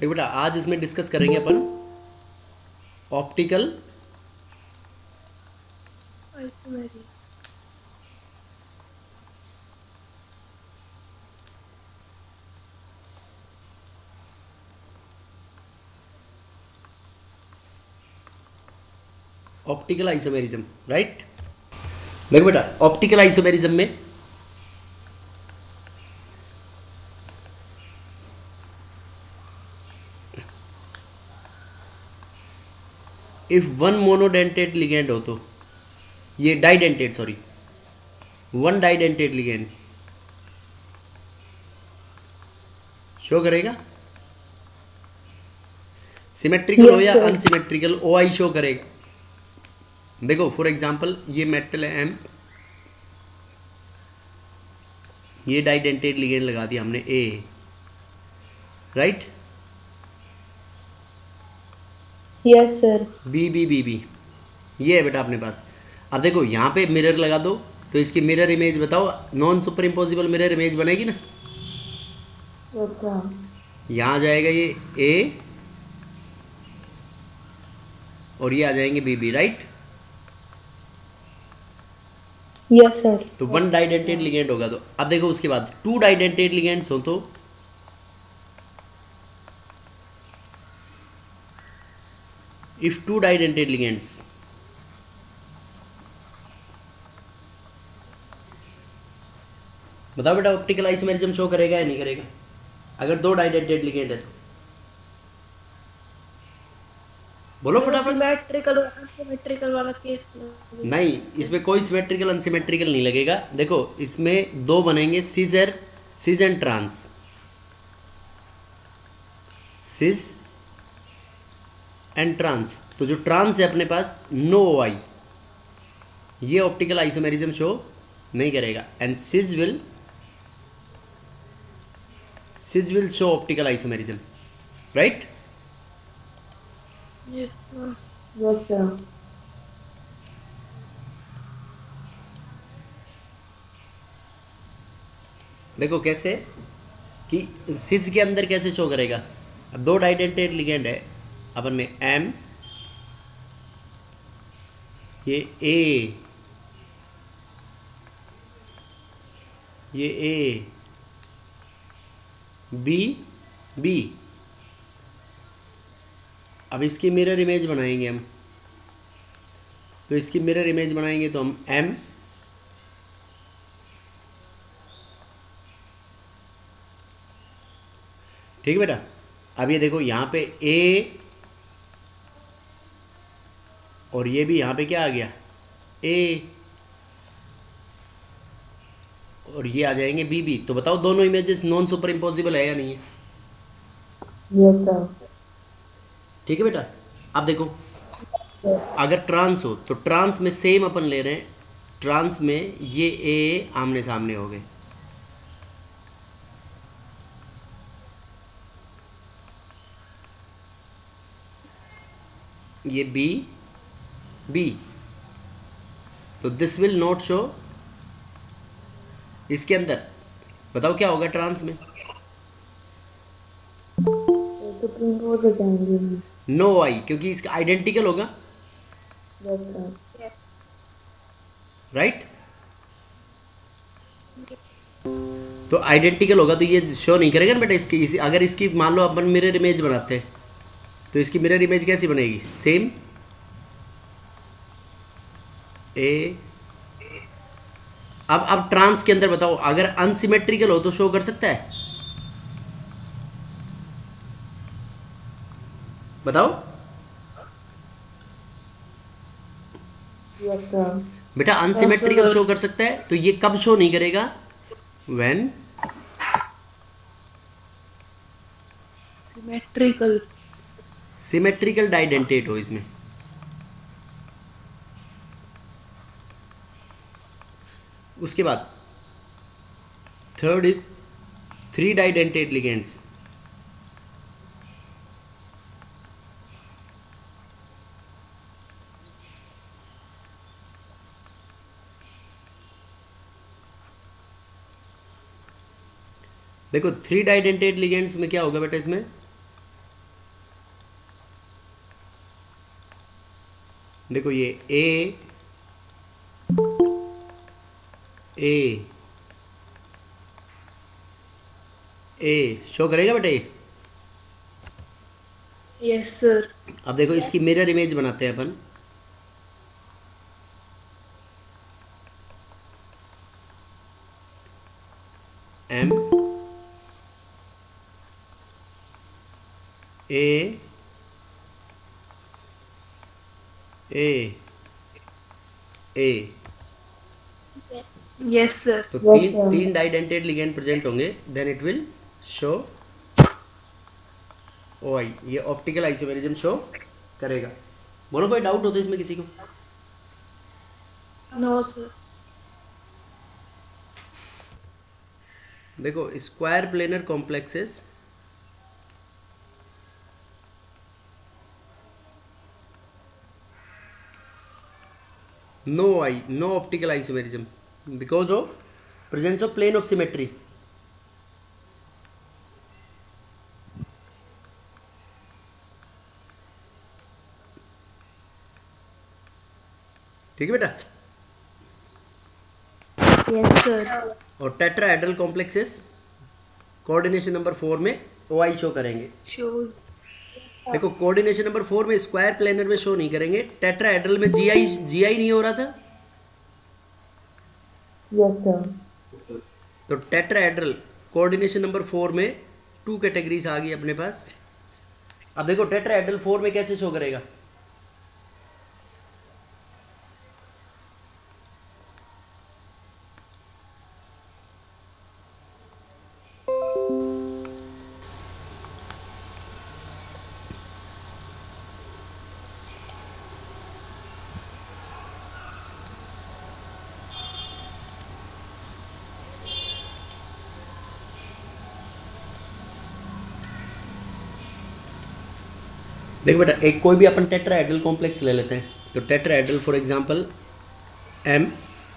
देखो बेटा आज इसमें डिस्कस करेंगे अपन ऑप्टिकल ऑप्टिकल आइसोमेरिज्म राइट देखो बेटा ऑप्टिकल आइसोमेरिज्म में इफ़ वन मोनोडेंटेड लिगेंड हो तो ये didentate sorry one didentate ligand show करेगा? सिमेट्रिकल हो या अनसिमेट्रिकल ओ आई शो करेगा। देखो फॉर एग्जांपल ये मेटल है एम ये डाइडेंटेड लिगेंड लगा दिया हमने A right yes sir B B B B ये है बेटा अपने पास। अब देखो यहाँ पे मिरर लगा दो तो इसकी मिरर इमेज बताओ। Non super impossible mirror image बनेगी ना? अच्छा। यहाँ आ जाएगा ये ए और ये आ जाएँगे B B right yes sir तो वन डाइडेंटेड लिगेंड होगा तो। अब देखो उसके बाद टू डाइडेंटेड लिगेंड्स हो तो इफ़ टू डाइडेंटेड लिगेंड्स बताओ बेटा ऑप्टिकल आइसोमेरिज्म शो करेगा या नहीं करेगा? अगर दो डाइडेंटेड लिगेंड है तो। बोलो फटाफट। सिमेट्रिकल सिमेट्रिकल वाला केस नहीं इसमें कोई सिमेट्रिकल अनसिमेट्रिकल नहीं लगेगा। देखो इसमें दो बनेंगे scissor cis and trans cis and trans तो जो ट्रांस है अपने पास नो आई ये ऑप्टिकल आइसोमेरिज्म शो नहीं करेगा. And cis will cis will show optical isomerism right yes sir देखो कैसे कि सिज के अंदर कैसे शो करेगा? अब दो डाइडेंटेड लिगेंड है. अपन में एम ये ए ये ए बी बी अब इसकी मिरर इमेज बनाएँगे हम। तो इसकी मिरर इमेज बनाएँगे तो हम एम ठीक है बेटा? अब ये देखो, यहाँ पे ए और ये भी यहाँ पे क्या आ गया? ए। और ये आ जाएँगे बी बी। तो बताओ दोनों इमेजेस नॉन सुपर इम्पॉसिबल है या नहीं है? ठीक है बेटा? आप देखो। अगर ट्रांस हो तो ट्रांस में सेम अपन ले रहे हैं। ट्रांस में ये ए आमने सामने हो गए। ये बी बी तो दिस विल नॉट शो इसके अंदर। बताओ क्या होगा ट्रांस में? नो आई क्योंकि इसका आइडेंटिकल होगा। राइट तो आइडेंटिकल होगा तो ये शो नहीं करेगा ना बेटा इसकी, इसी, अगर इसकी, मान लो अपन मिरर इमेज बनाते हैं तो इसकी मिरर इमेज कैसी बनेगी? Same A. अब अब ट्रांस के अंदर बताओ अगर अनसिमेट्रिकल हो तो शो कर सकता है? बताओ। बेटा अनसिमेट्रिकल शो कर सकता है तो ये कब शो नहीं करेगा? व्हेन सिमेट्रिकल सिमेट्रिकल डाइडेंटेट हो इसमें। उसके बाद third is three didentate ligands देखो थ्री डाइडेंटेड लिगेंड्स में क्या होगा बेटा इसमें? देखो ये ए ए। ए शो करेगा बेटा ये? यस सर अब देखो yes. इसकी मिरर इमेज बनाते हैं अपन। M A A A yes sir तो Yes, तीन sir. तीन डाइडेंटेड लिगेंड प्रेजेंट होंगे then it will show O I ये ऑप्टिकल आइसोमेरिज्म शो करेगा। बोलो कोई डाउट हो तो इसमें किसी को? नो सर देखो square planar complexes no i no optical isomerism because of presence of plane of symmetry. ठीक है बेटा? यस सर और tetrahedral complexes coordination number four में ओ आई शो करेंगे। शोज़ देखो कोऑर्डिनेशन नंबर फोर में square planar में show नहीं करेंगे। टेट्राहेड्रल में जी आई जी आई नहीं हो रहा था। तो टेट्राहेड्रल कोऑर्डिनेशन नंबर फोर में टू कैटेगरीज आ गई अपने पास। अब देखो टेट्राहेड्रल फोर में कैसे शो करेगा? देखो बेटा एक कोई भी अपन टेट्राहेड्रल कॉम्प्लेक्स ले लेते हैं। तो टेट्राहेड्रल फॉर एग्जांपल एम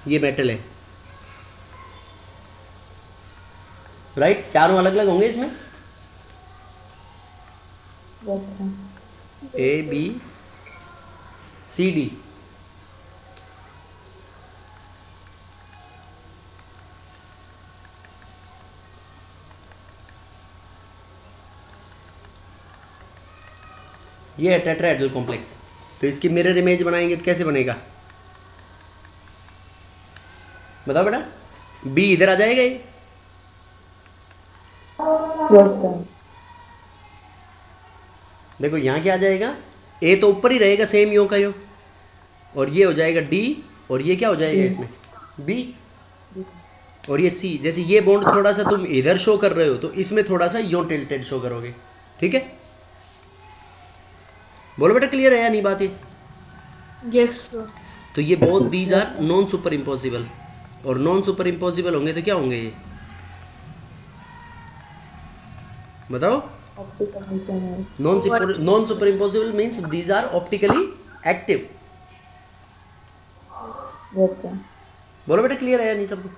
ये मेटल है। Right right? चारों अलग अलग होंगे इसमें? ए बी सी डी ये है टेट्राहेड्रल कॉम्प्लेक्स तो इसकी मिरर इमेज बनाएँगे तो कैसे बनेगा? बताओ बेटा। बी इधर आ जाएगा ये। देखो यहाँ क्या आ जाएगा? ए तो ऊपर ही रहेगा सेम यो का यो। और ये हो जाएगा डी और ये क्या हो जाएगा इसमें? बी और ये सी जैसे ये बॉन्ड थोड़ा सा तुम इधर शो कर रहे हो तो इसमें थोड़ा सा यो टिल्टेड शो करोगे। ठीक है? बोलो बेटा क्लियर है या नहीं बात ये? यस सर तो ये both these are non super impossible और नॉन सुपर इम्पॉसिबल होंगे तो क्या होंगे ये? बताओ। Non super non super impossible means these are optically active Yes, बोलो बेटा क्लियर है या नहीं सबको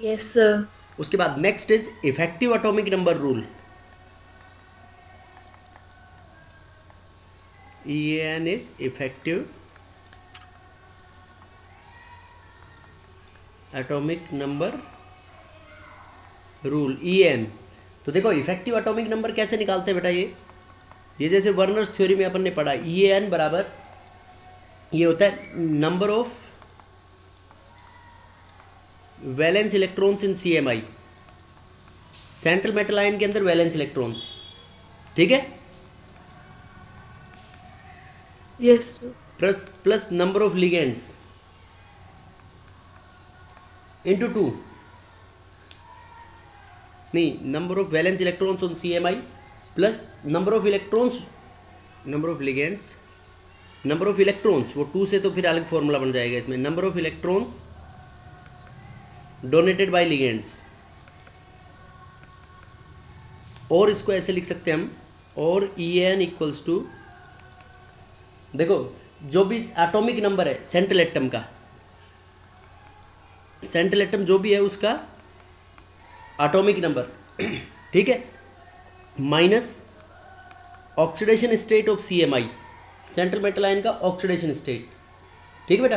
यस सर उसके बाद next is effective atomic number rule N is effective atomic number rule E N तो देखो इफ़ेक्टिव एटॉमिक नंबर कैसे निकालते हैं बेटा ये? ये जैसे वर्नर्स थ्योरी में अपन ने पढ़ा ई एन बराबर, ये होता है number of valence electrons in C M I central metal ion के अंदर वैलेंस इलेक्ट्रॉन्स ठीक है? Plus plus number of ligands into two नहीं number of valence electrons on C M I plus number of electrons number of ligands number of electrons वो two से तो फिर अलग फॉर्मूला बन जाएगा इसमें. Number of electrons donated by ligands और इसको ऐसे लिख सकते हैं हम. और ई एन इक्वल्स टू देखो, जो भी एटॉमिक नंबर है सेंट्रल एटम का। सेंट्रल एटम जो भी है, उसका एटॉमिक नंबर ठीक है? Minus oxidation state of C M I central metal ion का ऑक्सीडेशन स्टेट ठीक है बेटा?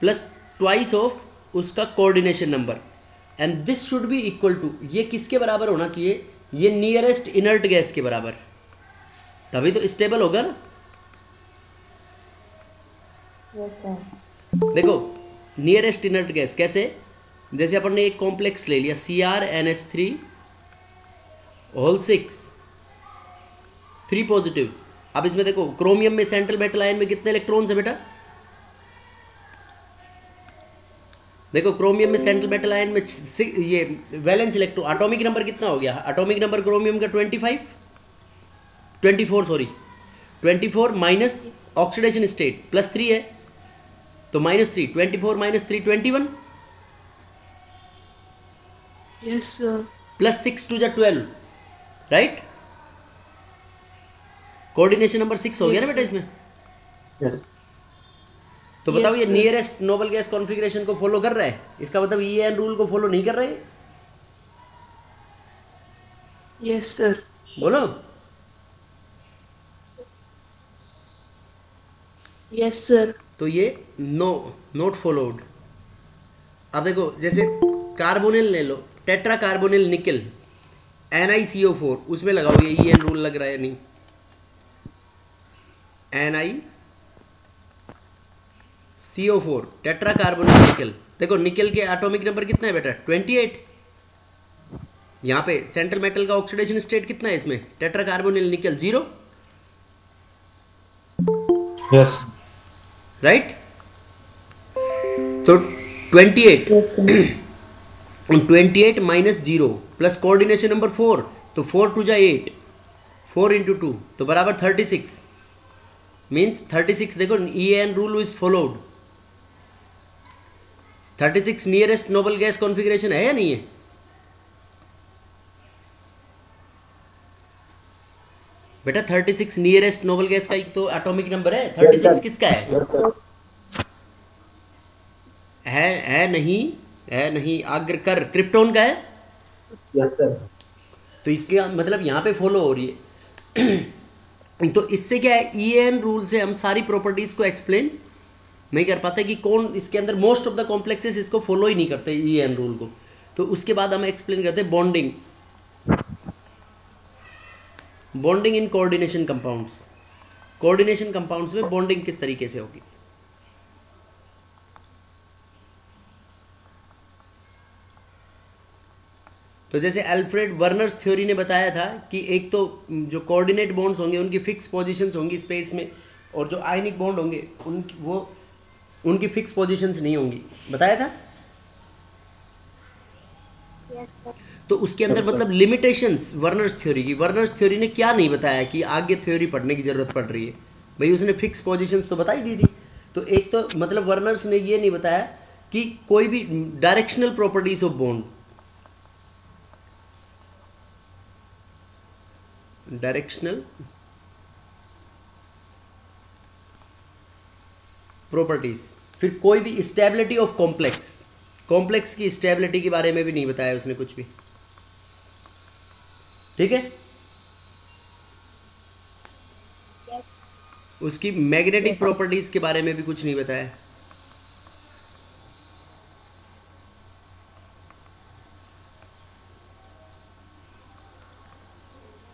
प्लस ट्वाइस ऑफ़ उसका coordination number and this should be equal to ये किसके बराबर होना चाहिए? ये नियरेस्ट इनर्ट गैस के बराबर। तभी तो स्टेबल होगा ना। देखो नियरेस्ट इनर्ट गैस कैसे? जैसे अपन ने एक कॉम्प्लेक्स ले लिया C R N S three whole six three positive अब इसमें देखो क्रोमियम में सेंट्रल मेटल आयन में कितने इलेक्ट्रॉन्स है बेटा? देखो क्रोमियम में सेंट्रल मेटल आयन में ये वैलेंस इलेक्ट्रॉन एटॉमिक नंबर कितना हो गया? एटॉमिक नंबर क्रोमियम का twenty five twenty four sorry twenty four minus oxidation state plus three है। तो minus three twenty four minus three twenty one plus six two जा twelve right coordination number six हो गया ना बेटा इसमें? Yes. तो बताओ Yes, ये नियरेस्ट नोबल गैस कॉन्फ़िगरेशन को फॉलो कर रहा है? इसका मतलब ई एन रूल को फॉलो नहीं कर रहे? Yes, sir. बोलो। Yes, sir. तो ये नो नोट फॉलोड अब देखो जैसे कार्बोनिल ले लो tetra carbonyl nickel N I C O four उसमें लगाओ ये ई एन रूल लग रहा है नहीं? N I C O four tetra carbonyl nickel देखो निकल के एटॉमिक नंबर कितना है बेटा? ट्वेंटी एट यहाँ पे सेंट्रल मेटल का ऑक्सीडेशन स्टेट कितना है इसमें? Tetra carbonyl nickel zero Yes. Right तो 28 Yes, sir. Twenty eight minus zero plus coordination number four तो फोर टू जा एट फोर इंटू टू तो बराबर thirty six means thirty six देखो E N rule is followed thirty six nearest noble gas configuration है या नहीं है? बेटा thirty six nearest noble gas का एक तो एटॉमिक नंबर है। थर्टी सिक्स किसका है? है है नहीं है नहीं आग्र कर क्रिप्टोन का है? Yes, sir. तो इसके मतलब यहाँ पे फॉलो हो रही है। तो इससे क्या है? ई एन रूल से हम सारी प्रॉपर्टीज़ को एक्सप्लेन नहीं कर पाते कि कौन इसके अंदर मोस्ट ऑफ़ द कॉम्प्लेक्सेस इसको फॉलो ही नहीं करते ई एन रूल को। तो उसके बाद हम एक्सप्लेन करते हैं bonding bonding in coordination compounds coordination compounds में बॉन्डिंग किस तरीके से होगी? तो जैसे अल्फ्रेड वर्नर्स थ्योरी ने बताया था कि एक तो जो कोऑर्डिनेट बॉन्ड्स होंगे, उनकी फिक्स पोजीशंस होंगी स्पेस में, और जो आयनिक बॉन्ड होंगे, उनकी वो उनकी फिक्स पोजीशंस नहीं होंगी। बताया था? Yes. तो उसके अंदर मतलब लिमिटेशंस वर्नर्स थ्योरी की। वर्नर्स थ्योरी ने क्या नहीं बताया कि आगे थ्योरी पढ़ने की ज़रूरत पड़ रही है? भाई उसने फिक्स पोजीशंस तो बताई दी थी। तो एक तो मतलब वर्नर्स ने ये नहीं बताया कि कोई भी directional properties of bond directional properties फिर कोई भी स्टेबिलिटी ऑफ़ कॉम्प्लेक्स कॉम्प्लेक्स की स्टेबिलिटी के बारे में भी नहीं बताया उसने कुछ भी। ठीक है? उसकी मैग्नेटिक प्रॉपर्टीज़ के बारे में भी कुछ नहीं बताया।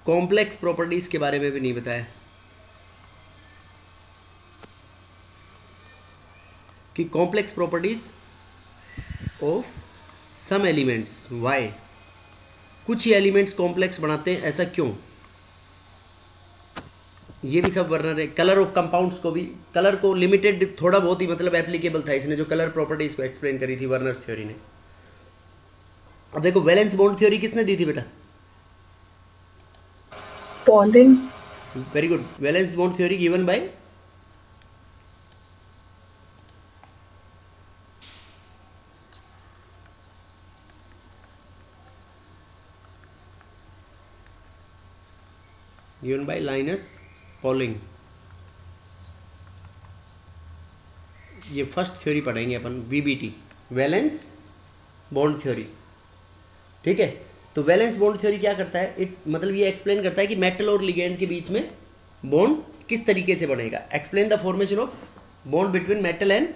कॉम्प्लेक्स प्रॉपर्टीज़ के बारे में भी नहीं बताया। कि complex properties of some elements why कुछ ही एलिमेंट्स कॉम्प्लेक्स बनाते हैं ऐसा क्यों? ये भी सब वर्णन है। कलर ऑफ़ कंपाउंड्स को भी कलर को लिमिटेड थोड़ा बहुत ही मतलब एप्लीकेबल था। इसने जो कलर प्रॉपर्टीज़ को एक्सप्लेन करी थी वर्नर्स थ्योरी ने। अब देखो वैलेंस बॉन्ड थ्योरी किसने दी थी बेटा? Pauling. Very good valence bond theory given by given by Linus Pauling ये फ़र्स्ट थ्योरी पढ़ेंगे अपन वीबीटी वैलेंस बॉन्ड थ्योरी। ठीक है? तो वैलेंस बॉन्ड थ्योरी क्या करता है? इट मतलब ये एक्सप्लेन करता है कि मेटल और लिगेंड के बीच में बॉन्ड किस तरीके से बनेगा। Explain the formation of bond between metal and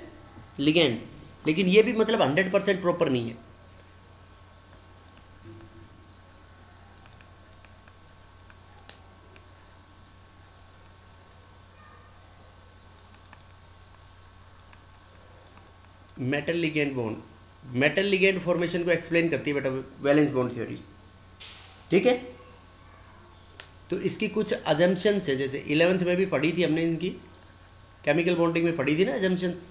ligand लेकिन ये भी मतलब हंड्रेड परसेंट प्रॉपर नहीं है। Metal ligand bond metal ligand formation को एक्सप्लेन करती है बेटा वैलेंस बॉन्ड थ्योरी ठीक है? तो इसकी कुछ अजम्पन्स है जैसे इलेवेंथ में भी पढ़ी थी हमने इनकी। केमिकल बॉन्डिंग में पढ़ी थी ना अजम्पन्स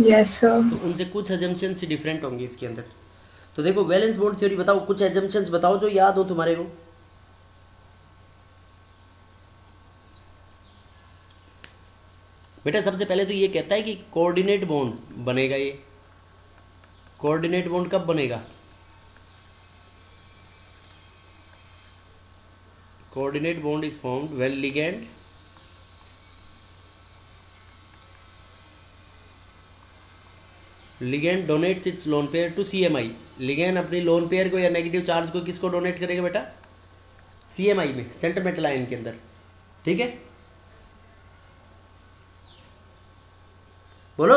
Yes, तो उनसे कुछ एजम्पन्स डिफरेंट होंगे इसके अंदर। तो देखो वैलेंस बॉन्ड थ्योरी बताओ कुछ एजम्पन्स बताओ जो याद हो तुम्हारे को। बेटा, सबसे पहले तो ये कहता है कि कोऑर्डिनेट बॉन्ड बनेगा ये। कोऑर्डिनेट बॉन्ड कब बनेगा? Coordinate bond is formed when ligand ligand donates its lone pair to CMI ligand अपनी लोन पेयर को या नेगेटिव चार्ज को किसको डोनेट करेगा बेटा? सीएमआई में सेंटर मेटल आयन के अंदर। ठीक है? बोलो।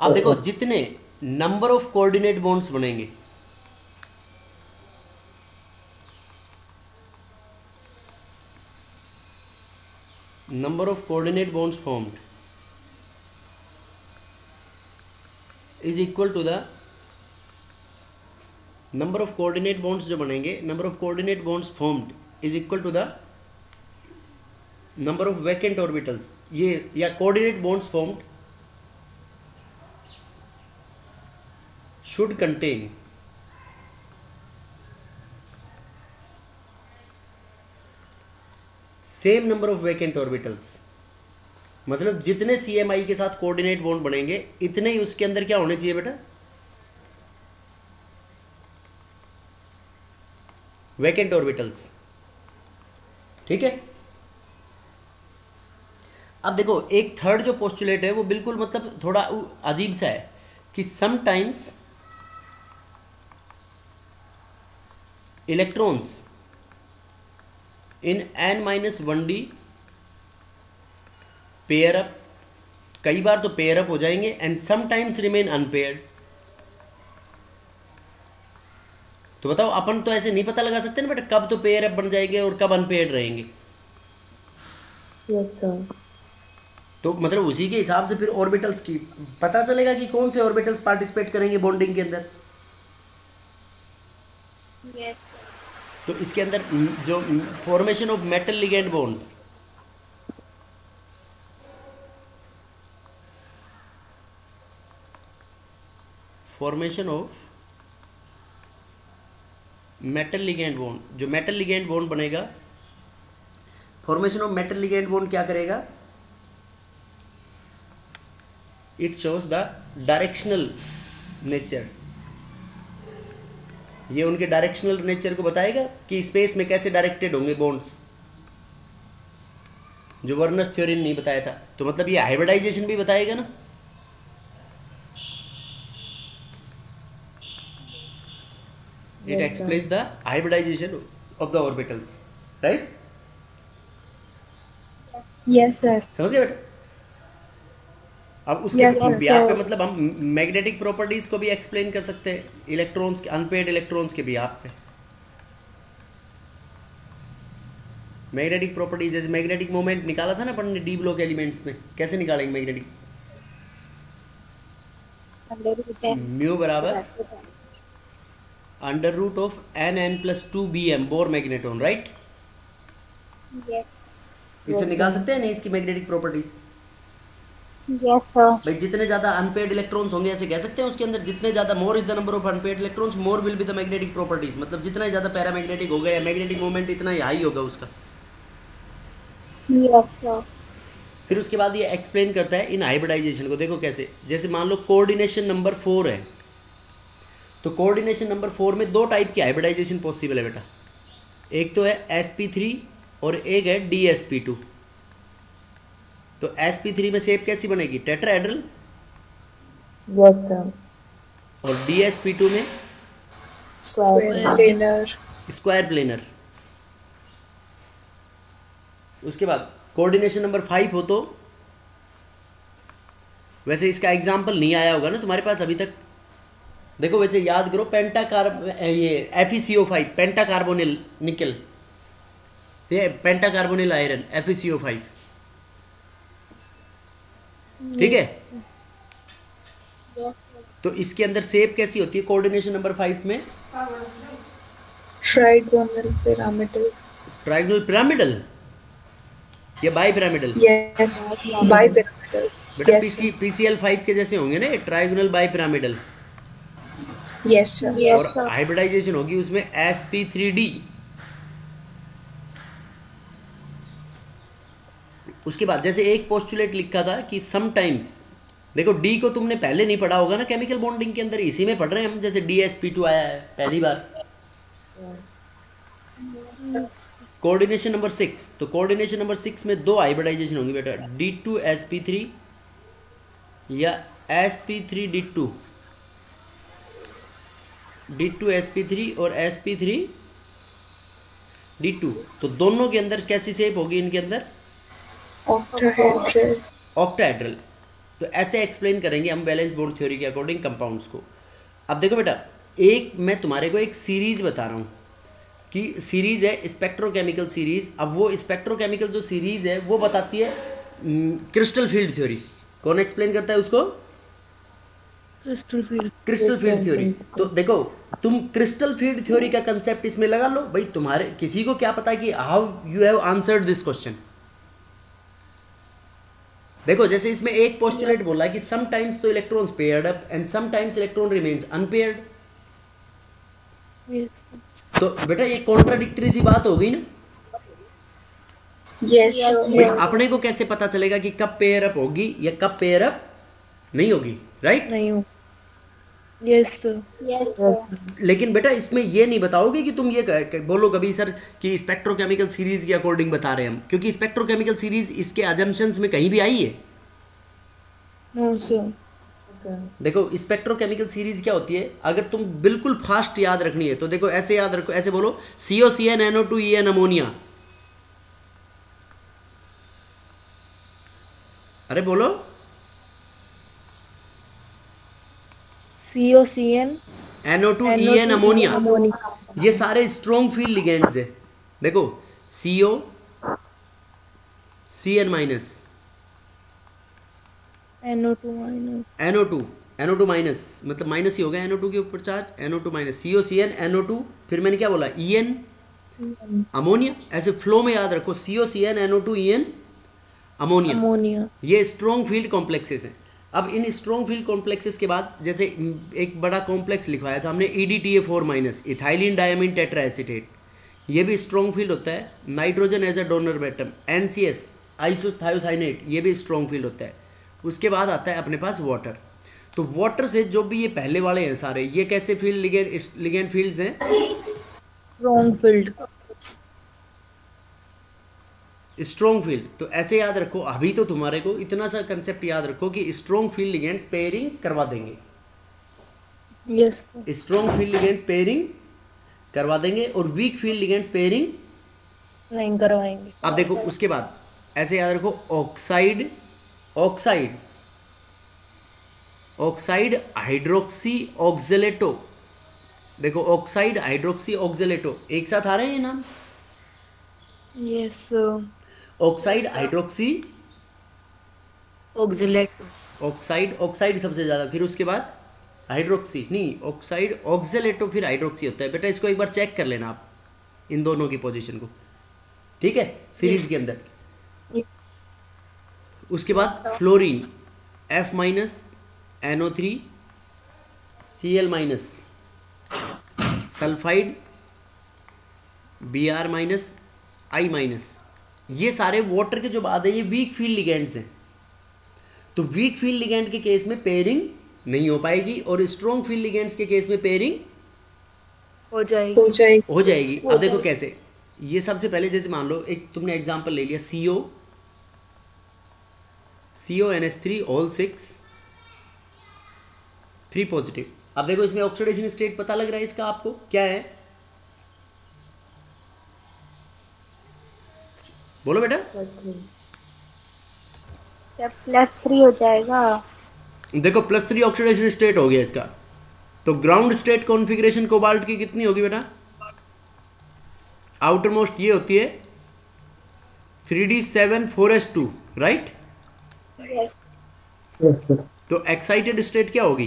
अब देखो जितने नंबर ऑफ़ कोऑर्डिनेट बोन्स बनेंगे। Number of coordinate bonds formed is equal to the number of coordinate bonds जो बनेंगे number of coordinate bonds formed is equal to the number of vacant orbitals ये, या coordinate bonds formed should contain same number of vacant orbitals मतलब जितने CMI के साथ coordinate bond बनेंगे, इतने ही उसके अंदर क्या होने चाहिए बेटा? वैकेंट ऑर्बिटल्स ठीक है? अब देखो, एक थर्ड जो पोस्टुलेट है, वो बिल्कुल मतलब थोड़ा अजीब सा है कि sometimes electrons in N minus one D pair up कई बार तो पेयर अप हो जाएँगे एंड समटाइम्स रिमेन अनपेयर्ड तो बताओ, अपन तो ऐसे नहीं पता लगा सकते ना बेटा कब तो पेयर अप बन जाएँगे और कब अनपेयर्ड रहेंगे Yes. तो मतलब उसी के हिसाब से फिर ऑर्बिटल्स की पता चलेगा कि कौन से ऑर्बिटल्स पार्टिसिपेट करेंगे बॉन्डिंग के अंदर? Yes, तो इसके अंदर जो formation of metal ligand bond formation of metal ligand bond जो मेटल लिगेंड बॉन्ड बनेगा formation of metal ligand bond क्या करेगा? It shows the directional nature ये उनके डायरेक्शनल नेचर को बताएगा कि स्पेस में कैसे डायरेक्टेड होंगे बॉन्ड्स जो वर्नस थ्योरी ने नहीं बताया था। तो मतलब ये हाइब्रिडाइजेशन भी बताएगा ना? It explains the hybridization of the orbitals right Yes, sir. समझ गए बेटा? अब उसके Yes, yes, यहाँ पे yes. मतलब हम मैग्नेटिक प्रॉपर्टीज़ को भी एक्सप्लेन कर सकते हैं इलेक्ट्रॉन्स के अनपेड इलेक्ट्रॉन्स के भी आप पे। मैग्नेटिक प्रॉपर्टीज़ जैसे मैग्नेटिक मोमेंट निकाला था ना अपन ने डी ब्लॉक एलिमेंट्स में कैसे निकालेंगे मैग्नेटिक. म्यू बराबर। Under root of N N plus two B M Bohr magneton right Yes. इससे निकाल सकते हैं नहीं इसकी मैग्नेटिक प्रॉपर्टीज़ भाई जितने ज़्यादा अनपेड इलेक्ट्रॉन्स होंगे ऐसे कह सकते हैं उसके अंदर जितने ज़्यादा more is the number of unpaired electrons more will be the magnetic properties मतलब जितना ज़्यादा पैरामैग्नेटिक होगा या मैग्नेटिक मोमेंट इतना ही हाई होगा उसका। Yes, sir. फिर उसके बाद ये एक्सप्लेन करता है इन हाइब्रिडाइजेशन को देखो कैसे। जैसे मान लो कोऑर्डिनेशन नंबर फोर है। तो कोऑर्डिनेशन नंबर फोर में दो टाइप की हाइब्रिडाइजेशन पॉसिबल है बेटा। एक तो है एस पी थ्री और एक है डी एस पी टू तो एस पी थ्री में शेप कैसी बनेगी? टेट्राहेड्रल. और डी एस पी टू में. स्क्वायर प्लेनर उसके बाद कोऑर्डिनेशन नंबर फाइव हो तो? वैसे इसका एग्ज़ाम्पल नहीं आया होगा ना तुम्हारे पास अभी तक? देखो वैसे याद करो पेंटा कार्ब ये F E C O five penta carbonyl nickel ये penta carbonyl iron F E C O five ठीक है? Yes, तो इसके अंदर सेप कैसी होती है? कोऑर्डिनेशन नंबर फाइव में? Trigonal pyramidal. ट्राइगोनल पिरामिडल या बाई पिरामिडल Yes. Bipyramidal. बेटा पीसी पीसीएल फाइव के जैसे होंगे ना ट्राइगोनल बाई पिरामिडल. Yes, और हाइब्रिडाइजेशन होगी उसमें एस पी थ्री डी उसके बाद जैसे एक पोस्टुलेट लिखा था कि समटाइम्स देखो डी को तुमने पहले नहीं पढ़ा होगा ना केमिकल बॉन्डिंग के अंदर, इसी में पढ़ रहे हैं हम, जैसे डी एस पी टू आया है, पहली बार। कोऑर्डिनेशन नंबर सिक्स तो कोऑर्डिनेशन नंबर सिक्स में दो हाइब्रिडाइजेशन होंगी बेटा D two S P three या S P three D two D two S P three और S P three D two तो दोनों के अंदर कैसी शेप होगी इनके अंदर? Octahedral. ऑक्टाहेड्रल तो ऐसे एक्सप्लेन करेंगे हम बैलेंस बॉन्ड थ्योरी के अकॉर्डिंग कंपाउंड्स को। अब देखो बेटा एक मैं तुम्हारे को एक सीरीज़ बता रहा हूँ कि सीरीज़ है स्पेक्ट्रोकेमिकल सीरीज़ अब वो स्पेक्ट्रोकेमिकल जो सीरीज़ है वो बताती है क्रिस्टल फ़ील्ड थ्योरी कौन एक्सप्लेन करता है उसको? Crystal field crystal field theory तो देखो तुम क्रिस्टल फ़ील्ड थ्योरी का कंसेप्ट इसमें लगा लो। भाई तुम्हारे किसी को क्या पता कि how you have answered this question देखो जैसे इसमें एक पोस्टुलेट बोला कि समटाइम्स तो electrons paired up and sometimes electron remains unpaired yes तो बेटा ये कॉन्ट्राडिक्टरी सी बात हो गई ना? Yes, Yes, sir. अपने को कैसे पता चलेगा कि कब पेयर अप होगी या कब पेयर अप नहीं होगी राइट नहीं हूँ Yes, sir. लेकिन बेटा इसमें ये नहीं बताओगे कि तुम ये बोलो कभी सर कि स्पेक्ट्रोकेमिकल सीरीज़ के अकॉर्डिंग बता रहे हैं हम? क्योंकि स्पेक्ट्रोकेमिकल सीरीज़ इसके अजम्पशंस में कहीं भी आई है? नो सर देखो स्पेक्ट्रोकेमिकल सीरीज़ क्या होती है? अगर तुम बिल्कुल फास्ट याद रखनी है तो देखो ऐसे याद रखो ऐसे बोलो C O C N N O two E N ammonia अरे बोलो। C O C N N O two E N ammonia ये सारे स्ट्रॉन्ग फ़ील्ड लिगेंड्स है। देखो C O C N minus NO two minus NO two N O two minus मतलब minus ही होगा N O two के ऊपर charge NO two minus C O C N NO two फिर मैंने क्या बोला? ई एन अमोनिया ऐसे फ्लो में याद रखो C O C N NO two E N ammonia ammonia ये स्ट्रॉन्ग फ़ील्ड कॉम्प्लेक्सेस हैं। अब इन स्ट्रॉन्ग फ़ील्ड कॉम्प्लेक्सेस के बाद, जैसे एक बड़ा कॉम्प्लेक्स लिखवाया था हमने E D T A four minus ethylene diamine tetra acetate ये भी स्ट्रॉन्ग फ़ील्ड होता है। नाइट्रोजन एज अ डोनर बेटम एन सी एस आइसोथायोसाइनेट ये भी स्ट्रॉन्ग फ़ील्ड होता है। उसके बाद आता है अपने पास वाटर तो वाटर से जो भी ये पहले वाले हैं सारे, ये कैसे फ़ील्ड लिगेन फील्ड्स हैं? स्ट्रॉन्ग फ़ील्ड स्ट्रॉन्ग फ़ील्ड तो ऐसे याद रखो अभी तो तुम्हारे को इतना सा कंसेप्ट याद रखो कि स्ट्रॉन्ग फ़ील्ड लिगेंड्स पेयरिंग करवा देंगे। Yes strong field ligands pairing करवा देंगे और वीक फ़ील्ड लिगेंड्स पेयरिंग नहीं करवाएँगे। अब देखो उसके बाद ऐसे याद रखो oxide oxide oxide hydroxy oxalato देखो ऑक्साइड हाइड्रोक्सी ऑक्जेलेटो एक साथ आ रहे हैं ये नाम? Yes oxide hydroxy oxalate oxide oxide सबसे ज़्यादा। फिर उसके बाद हाइड्रोक्सी नहीं ऑक्साइड ऑक्जेलेटो फिर हाइड्रोक्सी होता है। बेटा इसको एक बार चेक कर लेना आप इन दोनों की पोजीशन को। ठीक है? सीरीज़ के अंदर। उसके बाद fluorine F minus NO three C L minus sulphide B R minus I minus ये सारे वाटर के जो बाद है ये वीक फ़ील्ड लिगेंड्स हैं तो वीक फ़ील्ड लिगेंड के केस में पेयरिंग नहीं हो पाएगी और स्ट्रॉन्ग फ़ील्ड लिगेंड्स के केस में पेयरिंग हो जाएगी। हो जाएगी। हो जाएगी। अब देखो कैसे। ये सबसे पहले जैसे मान लो एक तुमने एग्जांपल ले लिया C O C O N S three all six three positive अब देखो इसमें ऑक्सीडेशन स्टेट पता लग रहा है इसका आपको क्या है? बोलो बेटा। प्लस थ्री हो जाएगा। देखो प्लस थ्री ऑक्सीडेशन स्टेट हो गया इसका। तो ग्राउंड स्टेट कॉन्फ़िगरेशन कोबाल्ट की कितनी होगी बेटा? आउटर मोस्ट ये होती है three D seven four S two right. तो एक्साइटेड स्टेट क्या होगी?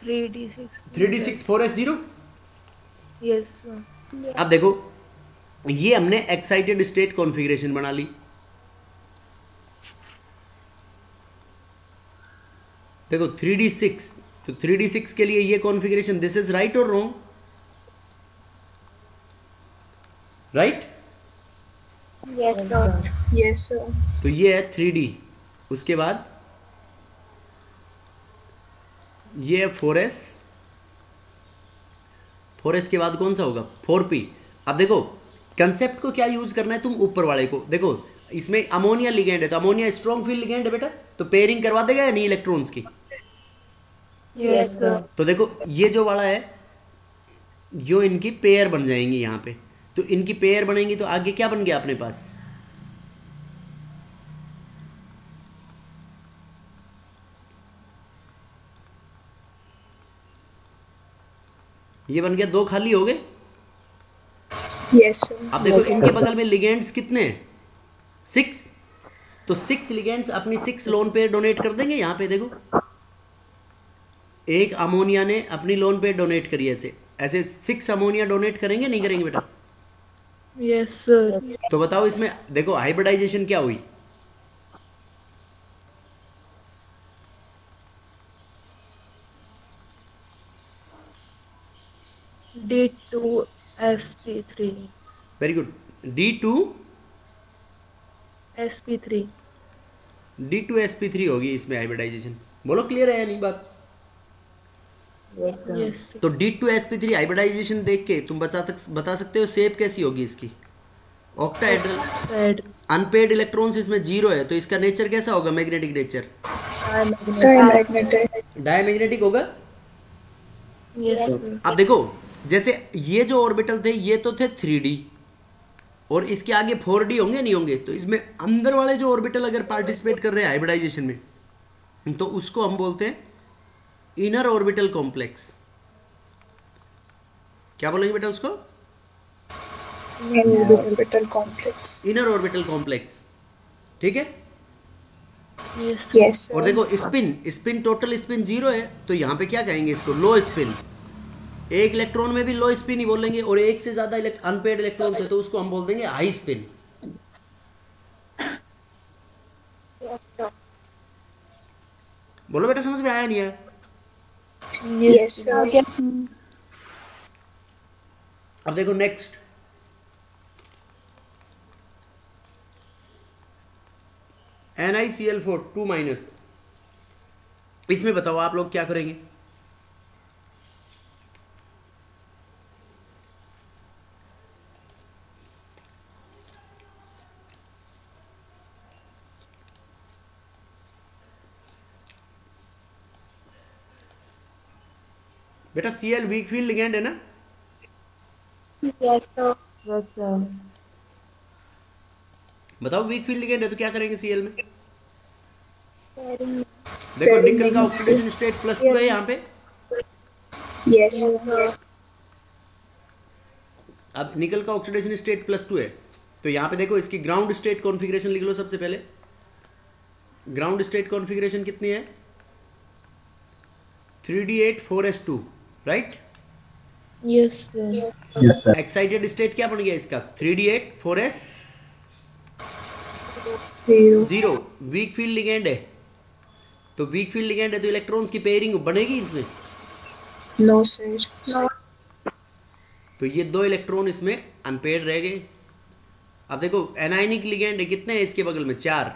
Three D six three D six four S zero yes अब देखो ये हमने एक्साइटेड स्टेट कॉन्फ़िगरेशन बना ली। देखो थ्री डी सिक्स तो थ्री डी सिक्स के लिए ये कॉन्फ़िगरेशन दिस इज़ राइट और wrong right yes sir sir. तो ये है थ्री डी उसके बाद ये है फोर एस फोर एस के बाद कौन सा होगा? Four P. अब देखो कंसेप्ट को क्या यूज़ करना है तुम ऊपर वाले को? देखो इसमें अमोनिया लिगेंड है तो अमोनिया स्ट्रॉन्ग फ़ील्ड लिगेंड है बेटा? तो पेयरिंग करवा देगा या नहीं इलेक्ट्रॉन्स की? Yes, तो देखो ये जो वाला है यो इनकी पेयर बन जाएँगी यहाँ पे। तो इनकी पेयर बनेंगी तो आगे क्या बन गया अपने पास? ये बन गया दो खाली हो गए? Yes, अब देखो इनके बगल में लिगेंड्स कितने हैं? सिक्स तो सिक्स लिगेंड्स अपनी सिक्स लोन पे डोनेट कर देंगे यहाँ पे देखो। एक अमोनिया ने अपनी लोन पे डोनेट करी ऐसे। ऐसे सिक्स अमोनिया डोनेट करेंगे नहीं करेंगे बेटा? यस सर तो बताओ इसमें देखो हाइब्रिडाइजेशन क्या हुई? D two S P three very good D two S P three D two S P three होगी इसमें हाइब्रिडाइजेशन बोलो क्लियर है या नहीं बात? यस तो D two S P three hybridization देख के तुम बता सक बता सकते हो शेप कैसी होगी इसकी? ऑक्टाहेड्रल अनपेड इलेक्ट्रॉन्स इसमें ज़ीरो है तो इसका नेचर कैसा होगा? Magnetic nature Diamagnetic. डायमैग्नेटिक होगा? यस अब देखो जैसे ये जो ऑर्बिटल थे ये तो थे थ्री और इसके आगे फोर होंगे नहीं होंगे? तो इसमें अंदर वाले जो ऑर्बिटल अगर पार्टिसिपेट कर रहे हैं हाइब्रिडाइजेशन में तो उसको हम बोलते हैं इनर ऑर्बिटल कॉम्प्लेक्स क्या बोलेंगे बेटा उसको? Inner orbital complex. Inner orbital complex ठीक है? Yes Yes. और देखो spin spin total spin zero है तो यहाँ पे क्या कहेंगे इसको? लो स्पिन एक इलेक्ट्रॉन में भी लो स्पिन ही बोलेंगे और एक से ज़्यादा अनपेड इलेक्ट्रॉन है तो उसको हम बोल देंगे हाई स्पिन बोलो बेटा समझ में आया नहीं आया Yes, अब देखो next N I C L four two minus इसमें बताओ आप लोग क्या करेंगे? बेटा C L weak field ligand है ना? यस सर बताओ वीक फ़ील्ड लिगेंड है तो क्या करेंगे सीएल में? देखो निकल का ऑक्सीडेशन स्टेट प्लस टू है यहाँ पे। Yes, अब निकल का ऑक्सीडेशन स्टेट प्लस टू है। तो यहाँ पे देखो इसकी ग्राउंड स्टेट कॉन्फ़िगरेशन लिख लो सबसे पहले। ग्राउंड स्टेट कॉन्फ़िगरेशन कितनी है? Three D eight four S two right yes sir excited state क्या बन गया इसका? Three D eight four S zero weak field ligand है. तो वीक फ़ील्ड लिगेंड है तो इलेक्ट्रॉन्स की पेयरिंग बनेगी इसमें? No, sir. तो ये दो इलेक्ट्रॉन इसमें अनपेड रह गए। अब देखो एनाइनिक लिगेंड है कितने हैं इसके बगल में? चार।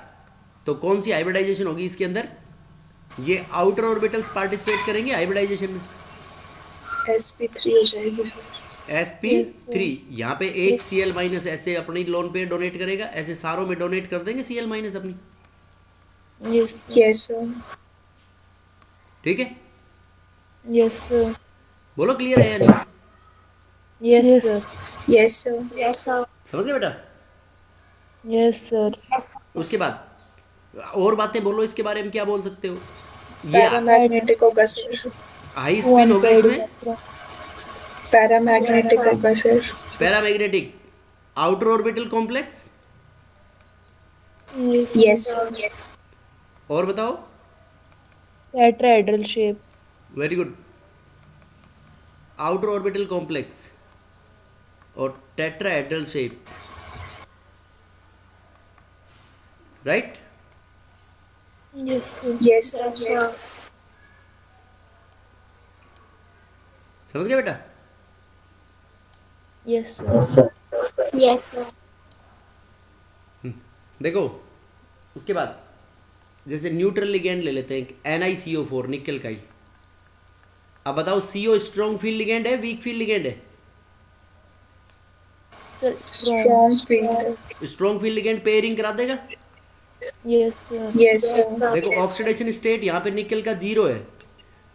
तो कौन सी हाइब्रिडाइजेशन होगी इसके अंदर? ये आउटर ऑर्बिटल्स पार्टिसिपेट करेंगे हाइब्रिडाइजेशन में। Sp3 हो जाएगी एस पी थ्री यहाँ पे एक सी एल माइनस ऐसे अपनी लोन पे डोनेट करेगा ऐसे सारों में डोनेट कर देंगे सी एल माइनस अपनी. ठीक है Yes, sir. बोलो क्लियर है या नहीं. Yes, sir. Yes, sir. समझ गए बेटा Yes, sir. उसके बाद और बातें बोलो इसके बारे में क्या बोल सकते हो ये Paramagnetic होगा sir. हाई स्पिन होगा इसमें? Paramagnetic होगा sir. Paramagnetic outer orbital complex. Yes, और बताओ? Tetrahedral shape. Very good outer orbital complex और tetrahedral shape right Yes, sir. Yes, sir. Yes, Yes. sir. समझ गए बेटा Yes, sir. Yes, sir. Yes, sir. देखो उसके बाद जैसे न्यूट्रल लिगेंड ले लेते हैं N I C O four निकल का ही अब बताओ C O strong field ligand है वीक फ़ील्ड लिगेंड है Sir, strong. Strong field. Strong field ligand pairing करा देगा Yes, sir. Yes, देखो ऑक्सीडेशन स्टेट यहाँ पे निकल का ज़ीरो है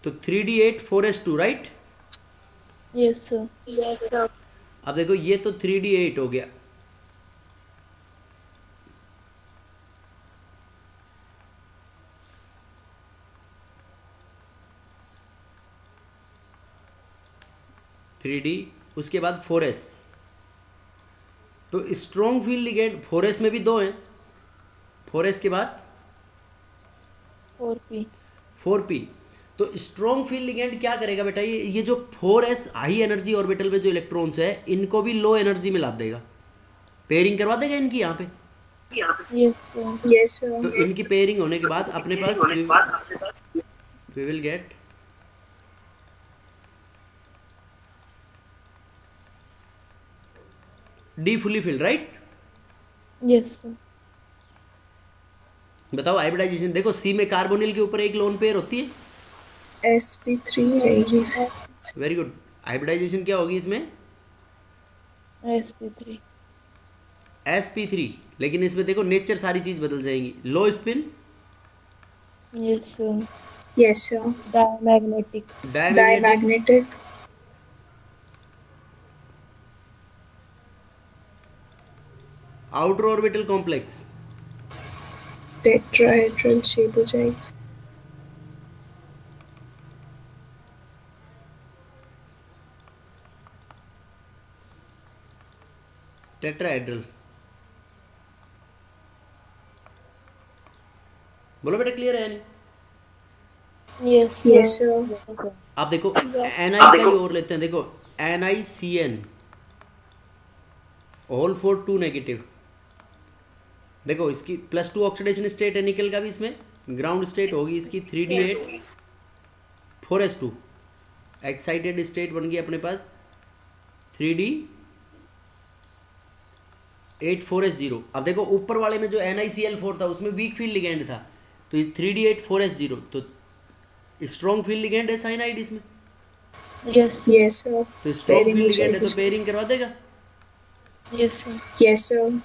तो three d eight four s two right Yes, sir. अब देखो ये तो थ्री डी एट हो गया। थ्री डी उसके बाद फोर एस तो strong field ligand four s में भी दो हैं। फोर एस के बाद 4p. फोर पी तो स्ट्रॉन्ग फ़ील्ड लिगेंड क्या करेगा बेटा? ये ये जो four s high energy orbital में जो इलेक्ट्रॉन्स है इनको भी लो एनर्जी में ला देगा। पेयरिंग करवा देगा इनकी यहाँ पे? Yes. तो इनकी पेयरिंग होने के बाद अपने पास we will get the fully filled right Yes, sir. बताओ हाइब्रिडाइजेशन देखो सी में कार्बोनिल के ऊपर एक लोन पेयर होती है। SP3 रहेगी sir. वेरी गुड हाइब्रिडाइजेशन क्या होगी इसमें? Sp3. एस पी थ्री लेकिन इसमें देखो नेचर सारी चीज़ बदल जाएँगी। Low spin. Yes, diamagnetic outer orbital complex Tetrahedral shape हो जाएगी। टेट्राहेड्रल। बोलो बेटा क्लियर है? या नहीं Yes, sir. Yes, sir. आप देखो एन आई का ही और लेते हैं। देखो N I C N all four two negative देखो इसकी प्लस टू ऑक्सीडेशन स्टेट है निकल का भी इसमें। ग्राउंड स्टेट होगी इसकी three d eight four s two excited state बन गई अपने पास। Three d eight four s zero अब देखो ऊपर वाले में जो N I C L four था उसमें वीक फ़ील्ड लिगेंड था तो ये three d eight four s zero तो स्ट्रॉन्ग फ़ील्ड लिगेंड है साइनाइड इसमें sir. Yes, sir. तो स्ट्रॉन्ग फ़ील्ड लिगेंड है तो पेयरिंग करवा देगा Yes, sir. Yes, sir.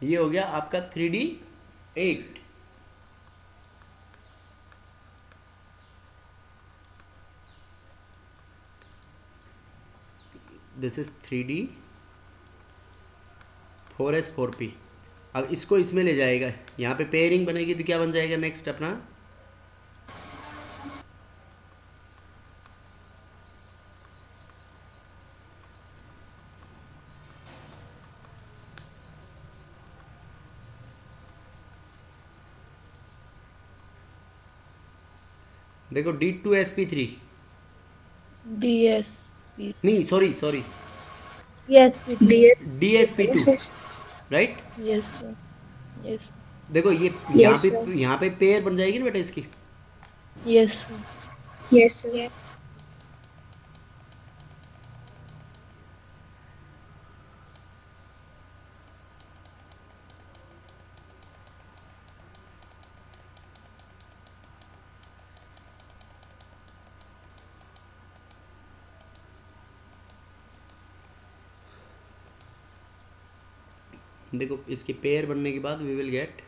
ये हो गया आपका three d eight this is three d four s four p. अब इसको इसमें ले जाएगा। यहाँ पे पेयरिंग बनेगी तो क्या बन जाएगा नेक्स्ट अपना? देखो d two s p three DSP. नहीं sorry sorry. D s p two right yes yes देखो ये यहाँ Yes, पे. यहाँ पे पेयर बन जाएगी ना बेटा इसकी? यस यस Yes, देखो इसके पेयर बनने के बाद वी विल गेट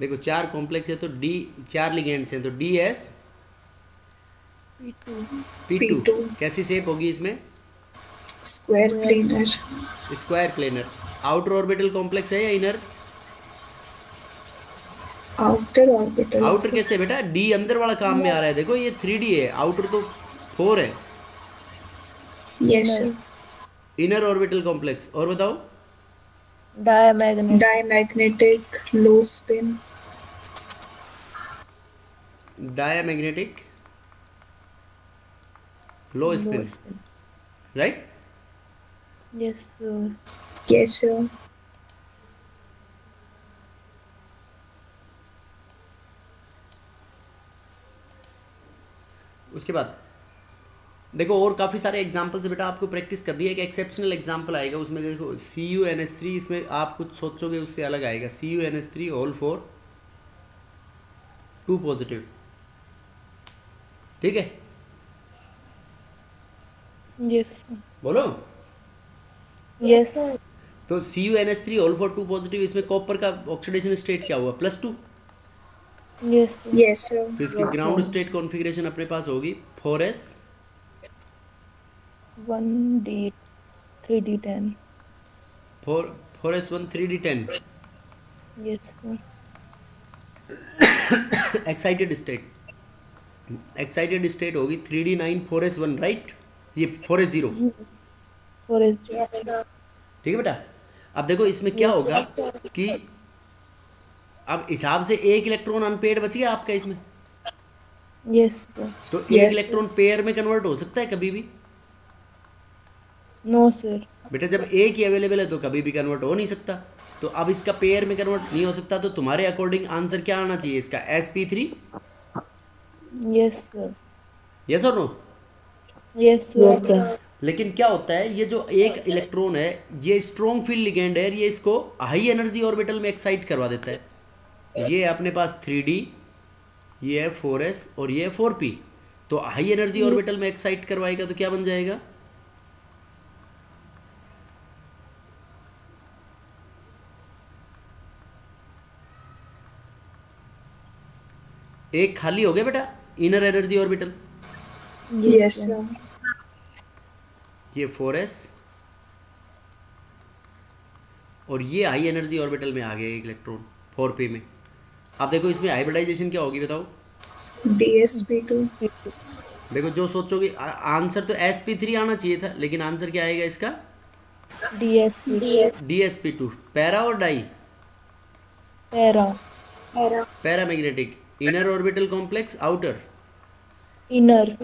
देखो चार कॉम्प्लेक्स है तो डी चार लिगेंड्स हैं तो डी एस पी टू कैसी शेप होगी इसमें? Square planar square planar outer orbital complex है या इनर आउटर ऑर्बिटल आउटर कैसे बेटा? डी अंदर वाला काम में आ रहा है। देखो ये थ्री डी है। आउटर तो फोर है। Sir. इनर ऑर्बिटल कॉम्प्लेक्स और बताओ? Diamagnet Diamagnetic, low spin. Diamagnetic low spin right yes sir Yes, sir. उसके बाद देखो और काफ़ी सारे एग्जाम्पल्स बेटा आपको प्रैक्टिस कर करनी है एक एक्सेप्शनल एग्ज़ाम्पल आएगा उसमें देखो C U N S three इसमें आप कुछ सोचोगे उससे अलग आएगा। C U N S three all four two positive ठीक है? यस बोलो? यस तो C U N S three all four two positive इसमें कॉपर का ऑक्सीडेशन स्टेट क्या हुआ? प्लस टू यस तो इसकी ग्राउंड स्टेट कॉन्फ़िगरेशन अपने पास होगी। Four s one d three d ten four four s one three d ten yes excited state excited state होगी three d nine four s one right ये four s zero four s Yes, sir. ठीक है बेटा? अब देखो इसमें क्या होगा कि अब हिसाब से एक इलेक्ट्रॉन अनपेड बच गया आपका इसमें? यस तो एक Yes. इलेक्ट्रॉन पेयर में कन्वर्ट हो सकता है कभी भी? नो सर बेटा जब एक ही अवेलेबल है तो कभी भी कन्वर्ट हो नहीं सकता। तो अब इसका पेयर में कन्वर्ट नहीं हो सकता तो तुम्हारे अकॉर्डिंग आंसर क्या आना चाहिए इसका? S p three yes sir yes और नो यस सर लेकिन क्या होता है ये जो एक इलेक्ट्रॉन है ये स्ट्रॉन्ग फ़ील्ड लिगेंड है ये इसको हाई एनर्जी ऑर्बिटल में एक्साइट करवा देता है। ये अपने पास थ्री डी ये है फोर एस और ये है फोर पी तो हाई एनर्जी ऑर्बिटल में एक्साइट करवाएगा तो क्या बन जाएगा? एक खाली हो गया बेटा इनर एनर्जी ऑर्बिटल Yes, ये फोर एस और ये हाई एनर्जी ऑर्बिटल में आ गया एक इलेक्ट्रॉन फोर पी में। अब देखो इसमें हाइब्रिडाइजेशन क्या होगी बताओ। DSP2. देखो जो सोचोगे आंसर तो एस पी थ्री आना चाहिए था लेकिन आंसर क्या आएगा इसका? D s p d s p two para और dia? Para. Para. Paramagnetic inner orbital complex outer inner.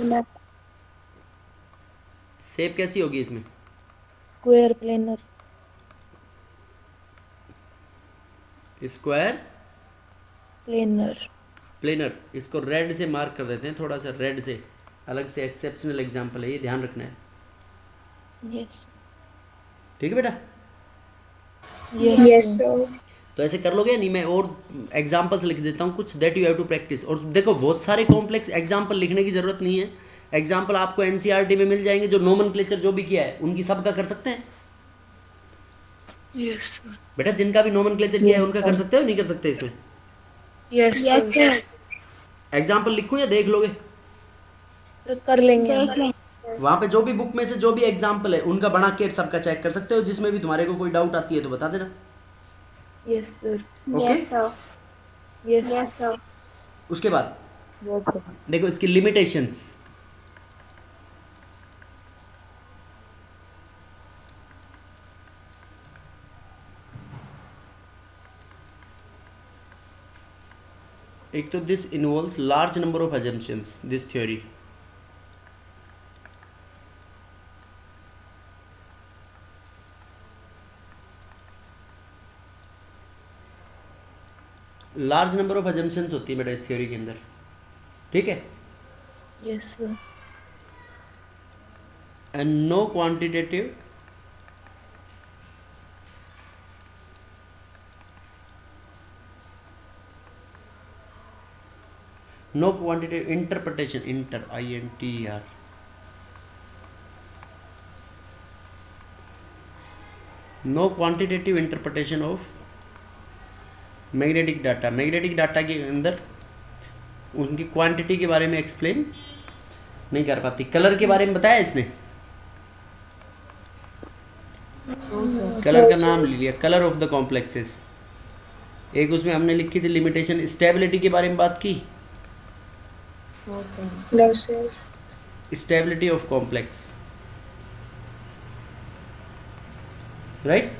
Shape कैसी होगी इसमें? Square planar square planar planar इसको रेड से मार्क कर देते हैं थोड़ा सा रेड से। अलग से एक्सेप्शनल एग्ज़ाम्पल है ये ध्यान रखना है। यस ठीक है बेटा? Yes, sir. तो ऐसे कर लोगे? नहीं मैं और एग्जाम्पल्स लिख देता हूँ कुछ that you have to practise और देखो बहुत सारे कॉम्प्लेक्स एग्ज़ाम्पल लिखने की ज़रूरत नहीं है। एग्ज़ाम्पल आपको एन में मिल जाएँगे जो नोमन जो भी किया है उनकी सबका कर सकते हैं? यस सर बेटा जिनका भी नोमन yes, किया है उनका कर सकते हो? नहीं कर सकते इसमें? Yes Yes, sir. एग्ज़ाम्पल लिखूँ या देख लोगे? कर लेंगे। वहाँ पे जो भी बुक में से जो भी एग्ज़ाम्पल है उनका बना के सबका चेक कर सकते हो। जिसमें भी तुम्हारे को कोई डाउट आती है तो बता देना। Yes sir Yes. Yes Yes, sir. उसके बाद देखो इसकी लिमिटेशंस एक तो this involves large number of assumptions this theory large number of assumptions होती है बेटा इस थ्योरी के अंदर। ठीक है? Yes sir no no no quantitative interpretation. Inter, i n t e r. No quantitative interpretation of magnetic data magnetic data के अंदर उनकी क्वांटिटी के बारे में एक्सप्लेन नहीं कर पाती। कलर के बारे में बताया इसने? कलर का नाम ले लिया। कलर ऑफ़ द कॉम्प्लेक्सेस एक उसमें हमने लिखी थी लिमिटेशन स्टेबिलिटी के बारे में बात की। No, sir. Stability of complex right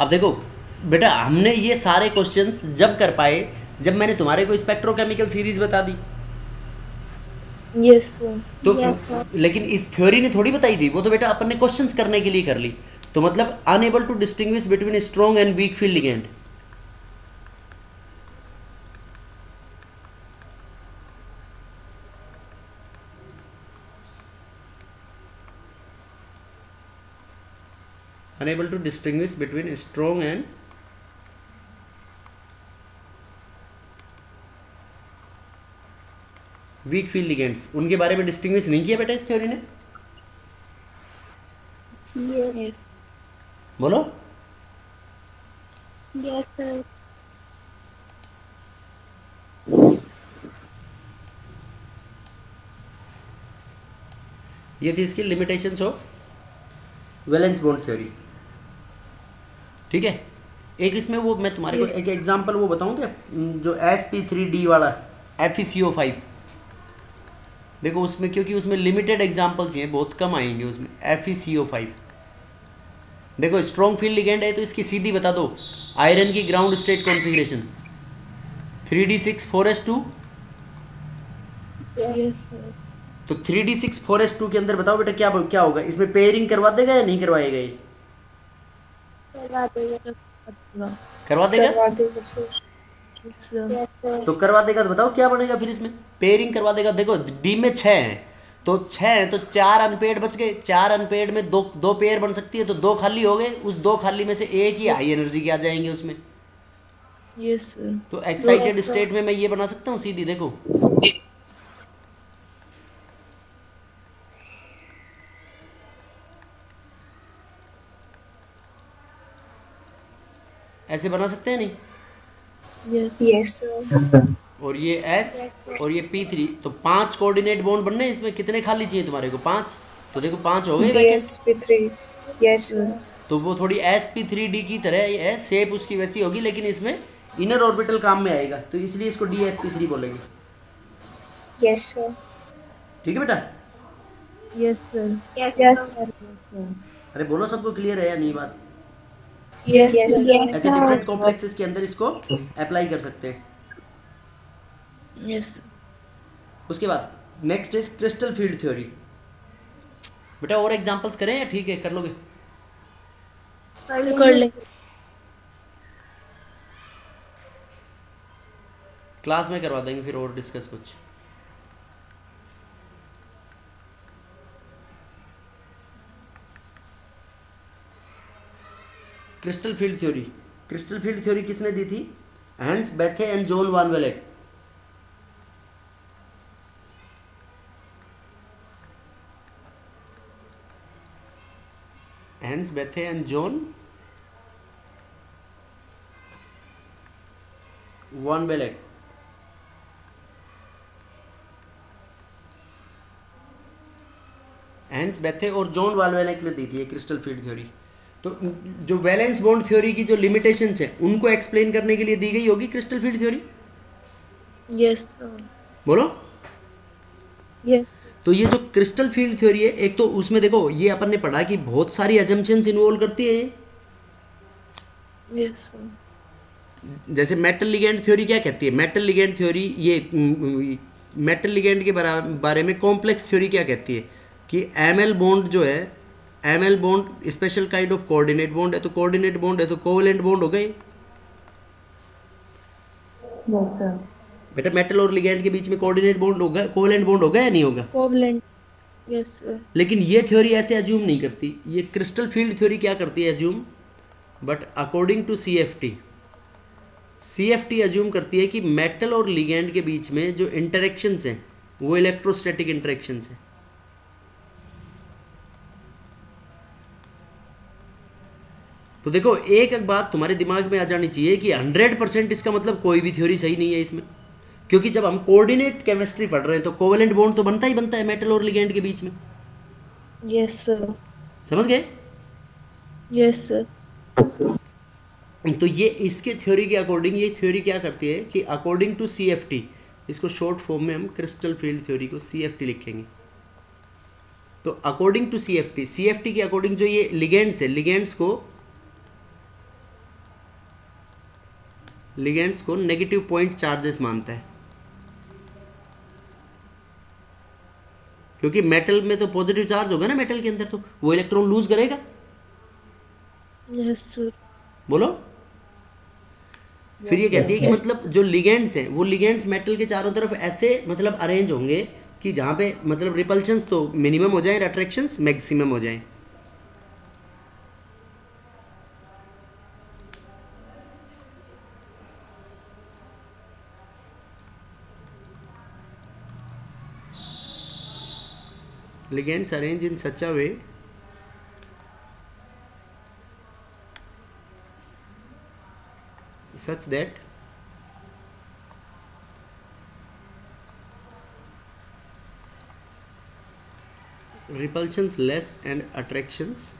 अब देखो बेटा हमने ये सारे क्वेश्चंस जब कर पाए जब मैंने तुम्हारे को स्पेक्ट्रोकेमिकल सीरीज़ बता दी। यस Yes, तो Yes, लेकिन इस थ्योरी ने थोड़ी बताई थी वो तो बेटा अपन ने क्वेश्चंस करने के लिए कर ली। तो मतलब unable to distinguish between strong and weak field ligand unable to distinguish between strong and weak field ligands उनके बारे में डिस्टिंग्विश नहीं किया बेटा इस थ्योरी ने? Yes. बोलो। Yes, sir. ये थी इसकी limitations of valence bond theory ठीक है? एक इसमें वो मैं तुम्हारे को एक एग्जांपल वो बताऊँ क्या? जो एस पी थ्री डी वाला। F E C O five देखो उसमें क्योंकि उसमें लिमिटेड एग्जांपल्स ही हैं बहुत कम आएँगे उसमें। F E C O five देखो स्ट्रॉन्ग फ़ील्ड लिगेंड है तो इसकी सीधी बता दो। आयरन की ground state configuration three d six four s two तो three d six four s two के अंदर बताओ बेटा क्या क्या होगा? इसमें पेयरिंग करवा देगा या नहीं करवाएगा ये? करवा देगा? करवा. तो करवा देगा तो बताओ क्या बनेगा फिर इसमें? पेयरिंग करवा देगा। देखो डी में छः हैं। तो छः हैं तो चार अनपेड बच गए। चार अनपेड में दो दो पेयर बन सकती है तो दो खाली हो गए। उस दो खाली में से एक ही हाई एनर्जी के आ जाएँगे उसमें। Yes, तो एक्साइटेड स्टेट में मैं ये बना सकता हूँ सीधी देखो। ऐसे बना सकते हैं नहीं Yes. Yes. और ये एस और ये पी थ्री तो पाँच कोऑर्डिनेट बॉन्ड बनने इसमें कितने खाली चाहिए तुम्हारे को पाँच तो देखो पाँच हो गए vacant। DSP3. Yes, sir. तो वो थोड़ी एस पी थ्री डी की तरह है शेप उसकी वैसी होगी लेकिन इसमें इनर ऑर्बिटल काम में आएगा तो इसलिए इसको डी एस पी थ्री बोलेंगे Yes, sir. ठीक है बेटा Yes, sir. Yes, Yes, sir. अरे बोलो सबको क्लियर है या नहीं बात Yes, Yes. ऐसे डिफरेंट कॉम्प्लेक्सेस के अंदर इसको अप्लाई कर सकते हैं। Yes. उसके बाद next is crystal field theory बेटा और एग्जांपल्स करें या ठीक है कर लोगे? कर ले क्लास में करवा देंगे फिर और डिस्कस कुछ। Crystal field theory. Crystal field theory किसने दी थी? Hans Bethe and John van Vleck Hans Bethe and John van Vleck Hans Bethe और जॉन वालवेलेक ने दी थी ये क्रिस्टल फ़ील्ड थ्योरी। तो जो वैलेंस बॉन्ड थ्योरी की जो लिमिटेशंस है उनको एक्सप्लेन करने के लिए दी गई होगी क्रिस्टल फ़ील्ड थ्योरी Yes, बोलो। Yes. तो ये जो क्रिस्टल फ़ील्ड थ्योरी है एक तो उसमें देखो ये अपन ने पढ़ा कि बहुत सारी एजम्पन्स इन्वॉल्व करती है ये। Yes, जैसे मेटल लिगेंड थ्योरी क्या कहती है? मेटल लिगेंड थ्योरी ये मेटल लिगेंड के बारे में कॉम्प्लेक्स थ्योरी क्या कहती है? कि एम एल बॉन्ड जो है M L bond special kind of coordinate bond है तो कोऑर्डिनेट बॉन्ड है तो कोवलेंट बॉन्ड हो गए? बेटा मेटल और लिगेंड के बीच में कोऑर्डिनेट बॉन्ड होगा कोवलेंट बॉन्ड होगा या नहीं होगा. Yes, लेकिन ये थ्योरी ऐसे एज्यूम नहीं करती। ये क्रिस्टल फ़ील्ड थ्योरी क्या करती है assume but according to C F T C F T assume करती है कि मेटल और लिगेंड के बीच में जो इंटरेक्शंस हैं वो इलेक्ट्रोस्टैटिक इंटरेक्शंस हैं। तो देखो एक एक बात तुम्हारे दिमाग में आ जानी चाहिए कि हंड्रेड परसेंट इसका मतलब कोई भी थ्योरी सही नहीं है इसमें क्योंकि जब हम कोऑर्डिनेट केमिस्ट्री पढ़ रहे हैं तो कोवेलेंट बॉन्ड तो बनता ही बनता है मेटल और लिगेंड के बीच में Yes, sir. समझ गए Yes, sir. Yes, तो ये इसके थ्योरी के अकॉर्डिंग ये थ्योरी क्या करती है कि according to C F T इसको शॉर्ट फॉर्म में हम क्रिस्टल फ़ील्ड थ्योरी को सी एफ़ टी लिखेंगे तो according to C F T C F T के अकॉर्डिंग जो ये लिगेंड्स है लिगेंड्स को लिगेंड्स को नेगेटिव पॉइंट चार्जेस मानता है। क्योंकि मेटल में तो पॉजिटिव चार्ज होगा ना मेटल के अंदर तो वो इलेक्ट्रॉन लूज करेगा। Yes, sir. बोलो। फिर ये कहती है कि मतलब जो लिगेंड्स हैं वो लिगेंड्स मेटल के चारों तरफ़ ऐसे मतलब अरेंज होंगे कि जहाँ पे मतलब रिपल्शंस तो मिनिमम हो जाए अट्रैक्शंस मैक्सिमम हो जाए। Ligands arrange in such a way such that repulsions less and attractions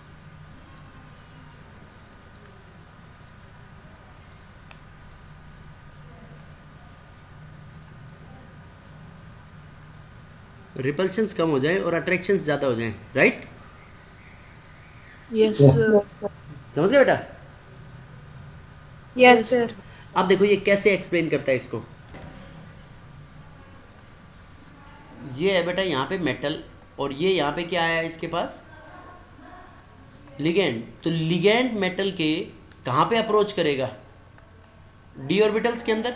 repulsions कम हो जाए और अट्रैक्शंस ज़्यादा हो जाए राइट Yes. समझ गए बेटा? Yes, sir. अब देखो ये कैसे एक्सप्लेन करता है इसको। ये है बेटा यहाँ पे मेटल और ये यहाँ पे क्या आया इसके पास? लिगेंड तो लिगेंड मेटल के कहाँ पे अप्रोच करेगा? डी ऑर्बिटल्स के अंदर?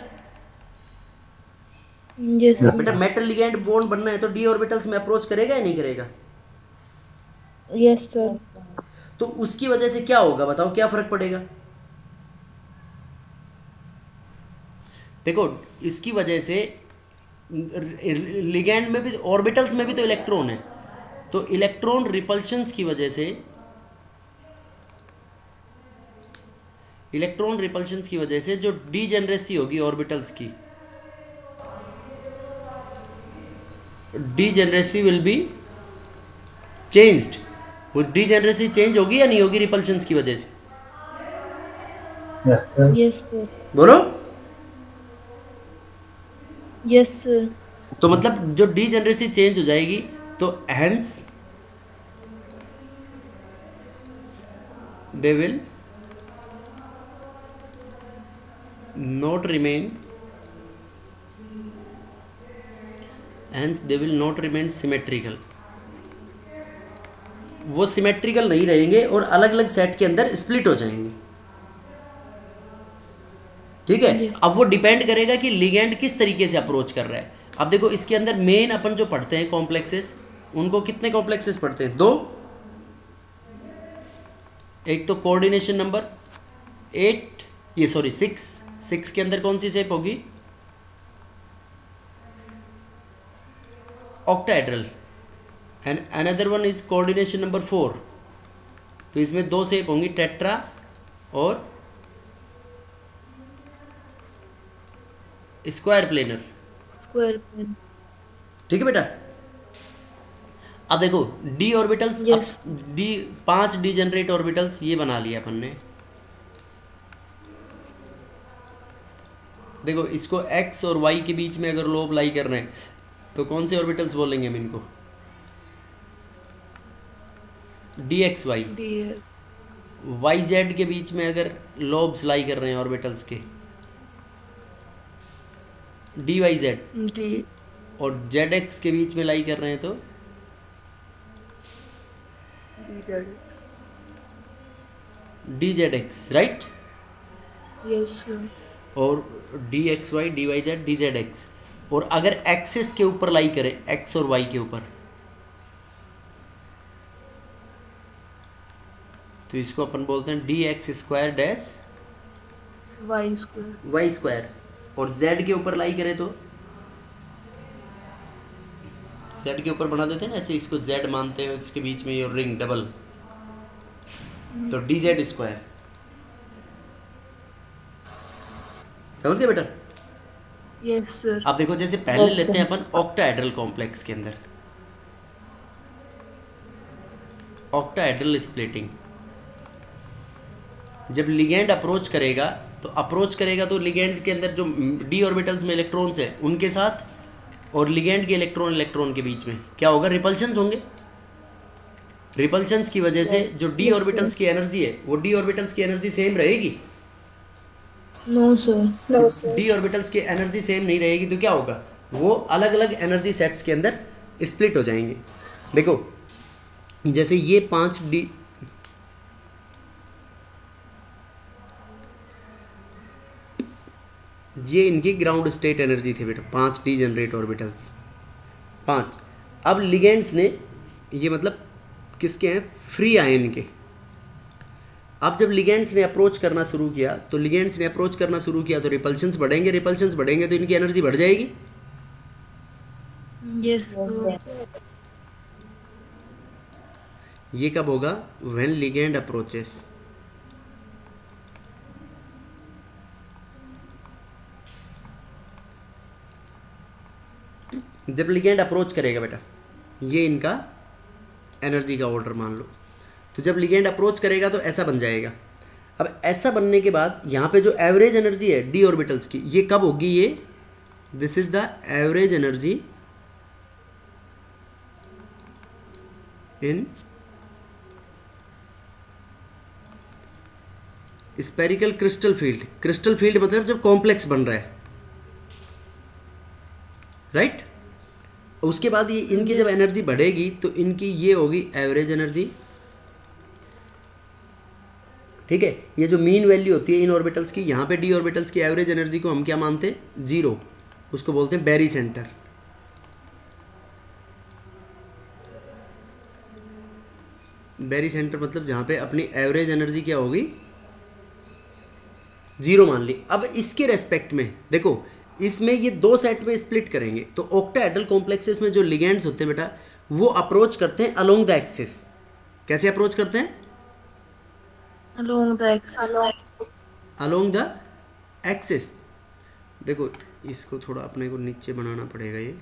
Yes, बेटा मेटल लिगेंड बॉन्ड बनना है तो डी ऑर्बिटल्स में अप्रोच करेगा या नहीं करेगा? Yes, sir. तो उसकी वजह से क्या होगा? बताओ क्या फ़र्क पड़ेगा? देखो इसकी वजह से लिगेंड में भी ऑर्बिटल्स में भी तो इलेक्ट्रॉन है। तो इलेक्ट्रॉन रिपल्शंस की वजह से इलेक्ट्रॉन रिपल्शंस की वजह से जो डीजेनरेसी होगी ऑर्बिटल्स की डीजेनरेसी विल बी चेंज्ड वो डीजेनरेसी चेंज होगी या नहीं होगी रिपल्शंस की वजह से Yes, sir. Yes, sir. बोलो Yes, sir. तो मतलब जो डीजेनरेसी चेंज हो जाएगी तो hence they will not remain hence they will not remain symmetrical वो सिमेट्रिकल नहीं रहेंगे और अलग अलग सेट के अंदर स्प्लिट हो जाएँगे। ठीक है? अब वो डिपेंड करेगा कि लिगेंड किस तरीके से अप्रोच कर रहा है। अब देखो इसके अंदर मेन अपन जो पढ़ते हैं कॉम्प्लेक्सेस उनको कितने कॉम्प्लेक्सेस पढ़ते हैं? दो। एक तो कोऑर्डिनेशन नंबर एट ये सॉरी सिक्स सिक्स के अंदर कौन सी शेप होगी? Octahedral and another one is coordination number four तो इसमें दो शेप होंगी टेट्रा और स्क्वायर प्लेनर Square pen. ठीक है बेटा? अब देखो डी ऑर्बिटल्स Yes. डी पाँच डी जनरेट ऑर्बिटल्स ये बना लिया अपन ने। देखो इसको एक्स और वाई के बीच में अगर लोब लाई कर रहे हैं तो कौन से ऑर्बिटल्स बोलेंगे हम इनको? D x y y z के बीच में अगर लोब्स लाई कर रहे हैं ऑर्बिटल्स के डी वाई जेड और जेड एक्स के बीच में लाई कर रहे हैं तो? डी जेड एक्स राइट और d x y d y z d z x और अगर एक्सेस के ऊपर लाई करे एक्स और वाई के ऊपर। तो इसको अपन बोलते हैं d x square dash y square y square और जेड के ऊपर लाई करे तो? जेड के ऊपर बना देते हैं ना ऐसे इसको जेड मानते हैं उसके बीच में ये रिंग डबल तो डी जेड स्क्वायर समझ गए बेटा? Yes. अब देखो जैसे पहले लेते हैं अपन ऑक्टाहेड्रल कॉम्प्लेक्स के अंदर। ऑक्टाहेड्रल स्प्लिटिंग जब लिगेंड अप्रोच करेगा तो अप्रोच करेगा तो लिगेंड के अंदर जो डी ऑर्बिटल्स में इलेक्ट्रॉन्स है उनके साथ और लिगेंड के इलेक्ट्रॉन इलेक्ट्रॉन के बीच में क्या होगा? रिपल्शंस होंगे। रिपल्शंस की वजह से जो डी ऑर्बिटल्स की एनर्जी है वो डी ऑर्बिटल्स की एनर्जी सेम रहेगी? डी ऑर्बिटल्स की एनर्जी सेम नहीं रहेगी तो क्या होगा? वो अलग अलग एनर्जी सेट्स के अंदर स्प्लिट हो जाएँगे। देखो जैसे ये पाँच डी ये इनकी ग्राउंड स्टेट एनर्जी थी बेटा पाँच डी जनरेट ऑर्बिटल्स पाँच। अब लिगेंड्स ने ये मतलब किसके हैं? फ्री आयन के। अब जब लिगेंड्स ने अप्रोच करना शुरू किया तो लिगेंड्स ने अप्रोच करना शुरू किया तो रिपल्शंस बढ़ेंगे रिपल्शंस बढ़ेंगे तो इनकी एनर्जी बढ़ जाएगी। Yes, ये कब होगा? व्हेन लिगेंड अप्रोचेस जब लिगेंड अप्रोच करेगा बेटा ये इनका एनर्जी का ऑर्डर मान लो। तो जब लिगेंड अप्रोच करेगा तो ऐसा बन जाएगा। अब ऐसा बनने के बाद यहाँ पे जो एवरेज एनर्जी है डी ऑर्बिटल्स की, ये कब होगी ये? This is the average energy in spherical crystal field crystal field मतलब जब कॉम्प्लेक्स बन रहा है। Right right? उसके बाद ये इनकी जब एनर्जी बढ़ेगी तो इनकी ये होगी एवरेज एनर्जी ठीक है? ये जो मीन वैल्यू होती है इन ऑर्बिटल्स की, यहाँ पे डी ऑर्बिटल्स की एवरेज एनर्जी को हम क्या मानते हैं? ज़ीरो उसको बोलते हैं बैरी सेंटर बैरी सेंटर मतलब जहाँ पे अपनी एवरेज एनर्जी क्या होगी? ज़ीरो मान ली। अब इसके रेस्पेक्ट में, देखो, इसमें ये दो सेट में स्प्लिट करेंगे। तो ऑक्टाहेड्रल कॉम्प्लेक्सेस में जो लिगेंड्स होते हैं बेटा, वो अप्रोच करते हैं अलोंग द एक्सिस कैसे अप्रोच करते हैं? Along the axis. Along the axis देखो, इसको थोड़ा अपने को नीचे बनाना पड़ेगा ये।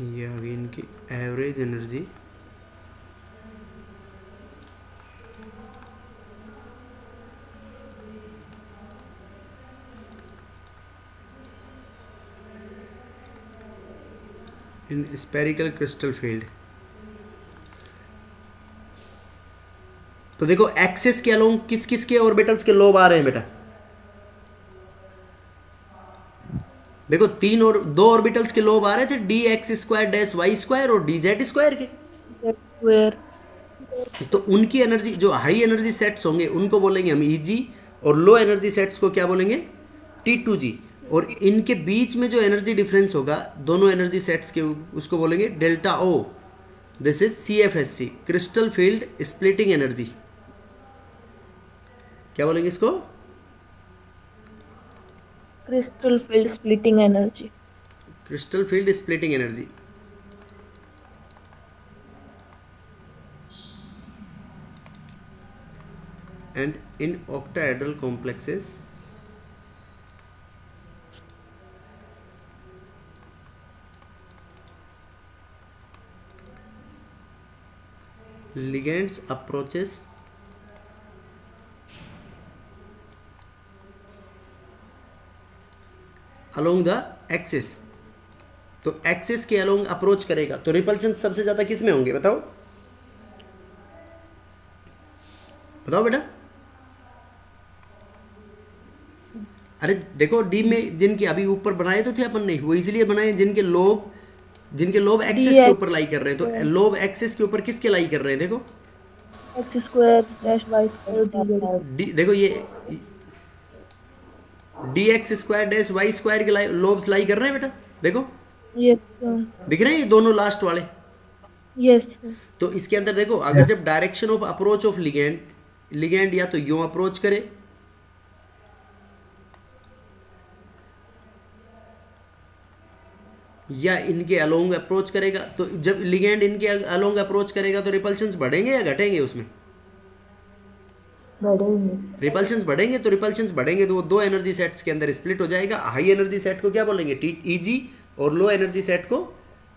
ये गई इनकी average energy in spherical crystal field तो देखो एक्सेस के अलोंग किस किस के ऑर्बिटल्स के लोब आ रहे हैं बेटा? देखो तीन और दो ऑर्बिटल्स के लोब आ रहे थे d x square dash y square और डी जेड स्क्वायर के तो उनकी एनर्जी जो हाई एनर्जी सेट्स होंगे उनको बोलेंगे हम ई जी और लो एनर्जी सेट्स को क्या बोलेंगे? टी टू जी और इनके बीच में जो एनर्जी डिफरेंस होगा दोनों एनर्जी सेट्स के उसको बोलेंगे delta O this is C F S C crystal field splitting energy क्या बोलेंगे इसको? Crystal field splitting energy crystal field splitting energy and in octahedral complexes ligands approaches along the axis. तो axis के along approach करेगा। तो repulsion सबसे ज़्यादा किसमें होंगे बताओ? बताओ बेटा। अरे देखो डी में जिनके अभी ऊपर बनाए तो थे अपन नहीं, वो इसलिए बनाए जिनके लोब जिनके लोब एक्सिस के ऊपर लाई कर रहे हैं तो लोब एक्सिस के ऊपर किसके लाई कर रहे हैं? देखो। X square dash y square dz. D देखो ये d x square dash y square के लाई लोब्स लाई कर रहे हैं बेटा? देखो। Yes, दिख रहे हैं ये दोनों लास्ट वाले? Yes, तो इसके अंदर देखो अगर जब direction of approach of ligand ligand या तो यूँ अप्रोच करे या इनके अलोंग अप्रोच करेगा तो जब लिगेंड इनके अलोंग अप्रोच करेगा तो रिपल्शंस बढ़ेंगे या घटेंगे उसमें? बढ़ेंगे। रिपल्शंस बढ़ेंगे तो रिपल्शंस बढ़ेंगे तो वो दो एनर्जी सेट्स के अंदर स्प्लिट हो जाएगा। हाई एनर्जी सेट को क्या बोलेंगे? टी ई और लो एनर्जी सेट को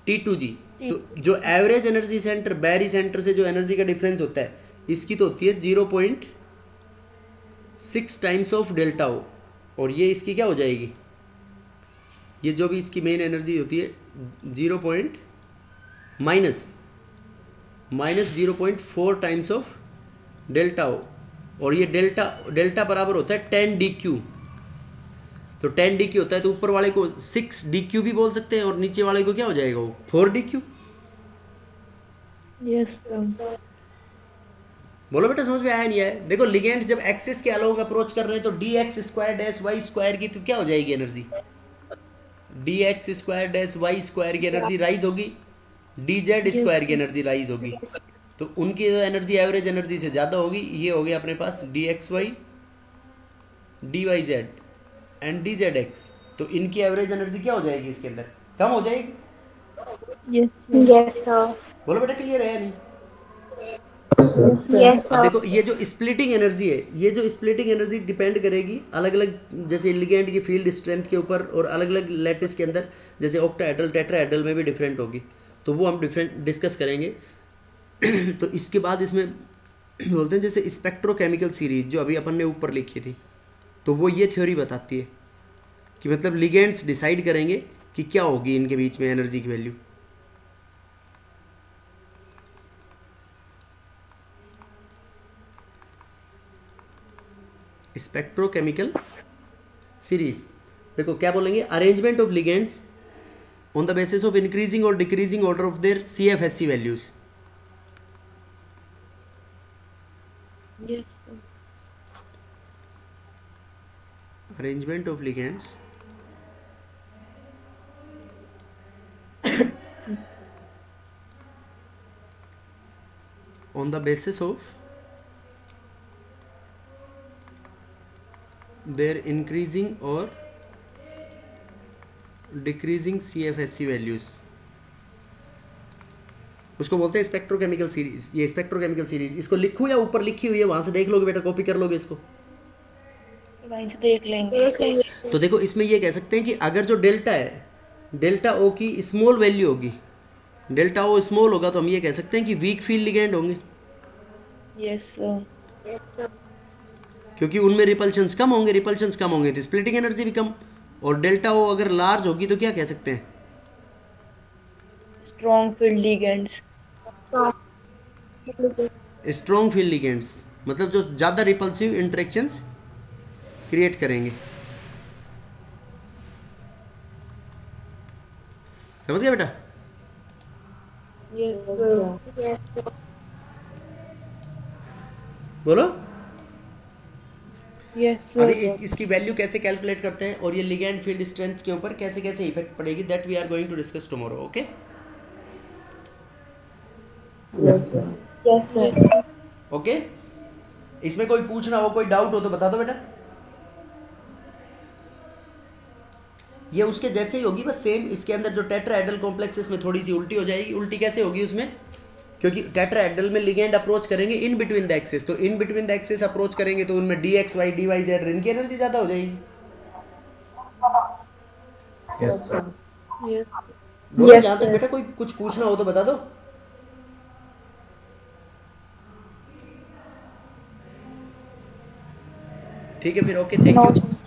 टी टू जी तो जो average energy centre barycentre से जो एनर्जी का डिफरेंस होता है इसकी तो होती है zero point six times of delta O और ये इसकी क्या हो जाएगी? ये जो भी इसकी मेन एनर्जी होती है zero point minus minus zero point four times of delta O और ये डेल्टा डेल्टा बराबर होता है टेन डी क्यू तो टेन डी क्यू होता है तो ऊपर वाले को सिक्स डी क्यू भी बोल सकते हैं और नीचे वाले को क्या हो जाएगा वो? फोर डी क्यू यस बोलो बेटा समझ में आया नहीं आया? देखो लिगेंड जब एक्सेस के अलोंग अप्रोच कर रहे हैं तो D X square dash Y square की तो क्या हो जाएगी energy D X square dash Y square की एनर्जी राइज होगी डी जेड स्क्वायर की एनर्जी राइज होगी। तो उनकी एनर्जी एवरेज एनर्जी से ज़्यादा होगी ये हो गया अपने पास D X Y D Y Z and D Z X तो इनकी एवरेज एनर्जी क्या हो जाएगी इसके अंदर? कम हो जाएगी? Yes Yes, sir. बोलो बेटा क्लियर है या नहीं? Yes, देखो ये जो स्प्लिटिंग एनर्जी है ये जो स्प्लिटिंग एनर्जी डिपेंड करेगी अलग अलग जैसे लिगेंड की फ़ील्ड स्ट्रेंथ के ऊपर और अलग अलग लेटिस के अंदर जैसे ऑक्टाहेड्रल टेट्राहेड्रल में भी डिफरेंट होगी। तो वो हम डिफरेंट डिस्कस करेंगे। तो इसके बाद इसमें बोलते हैं जैसे स्पेक्ट्रोकेमिकल सीरीज़ जो अभी अपन ने ऊपर लिखी थी तो वो ये थ्योरी बताती है कि मतलब लिगेंड्स डिसाइड करेंगे कि क्या होगी इनके बीच में एनर्जी की वैल्यू स्पेक्ट्रोकेमिकल सीरीज़ देखो क्या बोलेंगे? Arrangement of ligands on the basis of increasing और decreasing order of their C F S C values yes of ligands on the basis of their increasing or decreasing CFSC values. उसको बोलते हैं spectrochemical series ये spectrochemical series इसको लिखूं या ऊपर लिखी हुई है वहाँ से देख लोगे बेटा कॉपी कर लोगे इसको। वहीं से देख लेंगे। देख लेंगे। तो देखो इसमें ये कह सकते हैं कि अगर जो डेल्टा है डेल्टा ओ की स्मॉल वैल्यू होगी। डेल्टा ओ स्मॉल होगा तो हम ये कह सकते हैं कि वीक फ़ील्ड लिगेंड होंगे। यस सर क्योंकि उनमें रिपल्शंस कम होंगे रिपल्शंस कम होंगे तो स्प्लिटिंग एनर्जी भी कम। और डेल्टा ओ अगर लार्ज होगी तो क्या कह सकते हैं? Strong field ligands strong field ligands मतलब जो ज़्यादा रिपल्सिव इंटरेक्शंस क्रिएट करेंगे। समझ गया बेटा? यस सर Yes, बोलो। सर इस इसकी वैल्यू कैसे कैलकुलेट करते हैं और ये लिगेंड फ़ील्ड स्ट्रेंथ के ऊपर कैसे कैसे इफ़ेक्ट पड़ेगी that we are going to discuss tomorrow okay Yes, sir. Yes sir okay इसमें कोई पूछना हो कोई डाउट हो तो बता दो बेटा। ये उसके जैसे ही होगी बस सेम इसके अंदर जो टेट्राहेड्रल कॉम्प्लेक्स इसमें थोड़ी सी उल्टी हो जाएगी। उल्टी कैसे होगी उसमें? क्योंकि टेट्राहेड्रल में लिगेंड अप्रोच करेंगे इन बिटवीन द एक्सिस तो in between the axis approach करेंगे तो उनमें D X Y D Y Z इनकी एनर्जी ज़्यादा हो जाएगी. यस Yes, जहाँ तक बेटा कोई कुछ पूछना हो तो बता दो। ठीक है फिर ओके थैंक यू.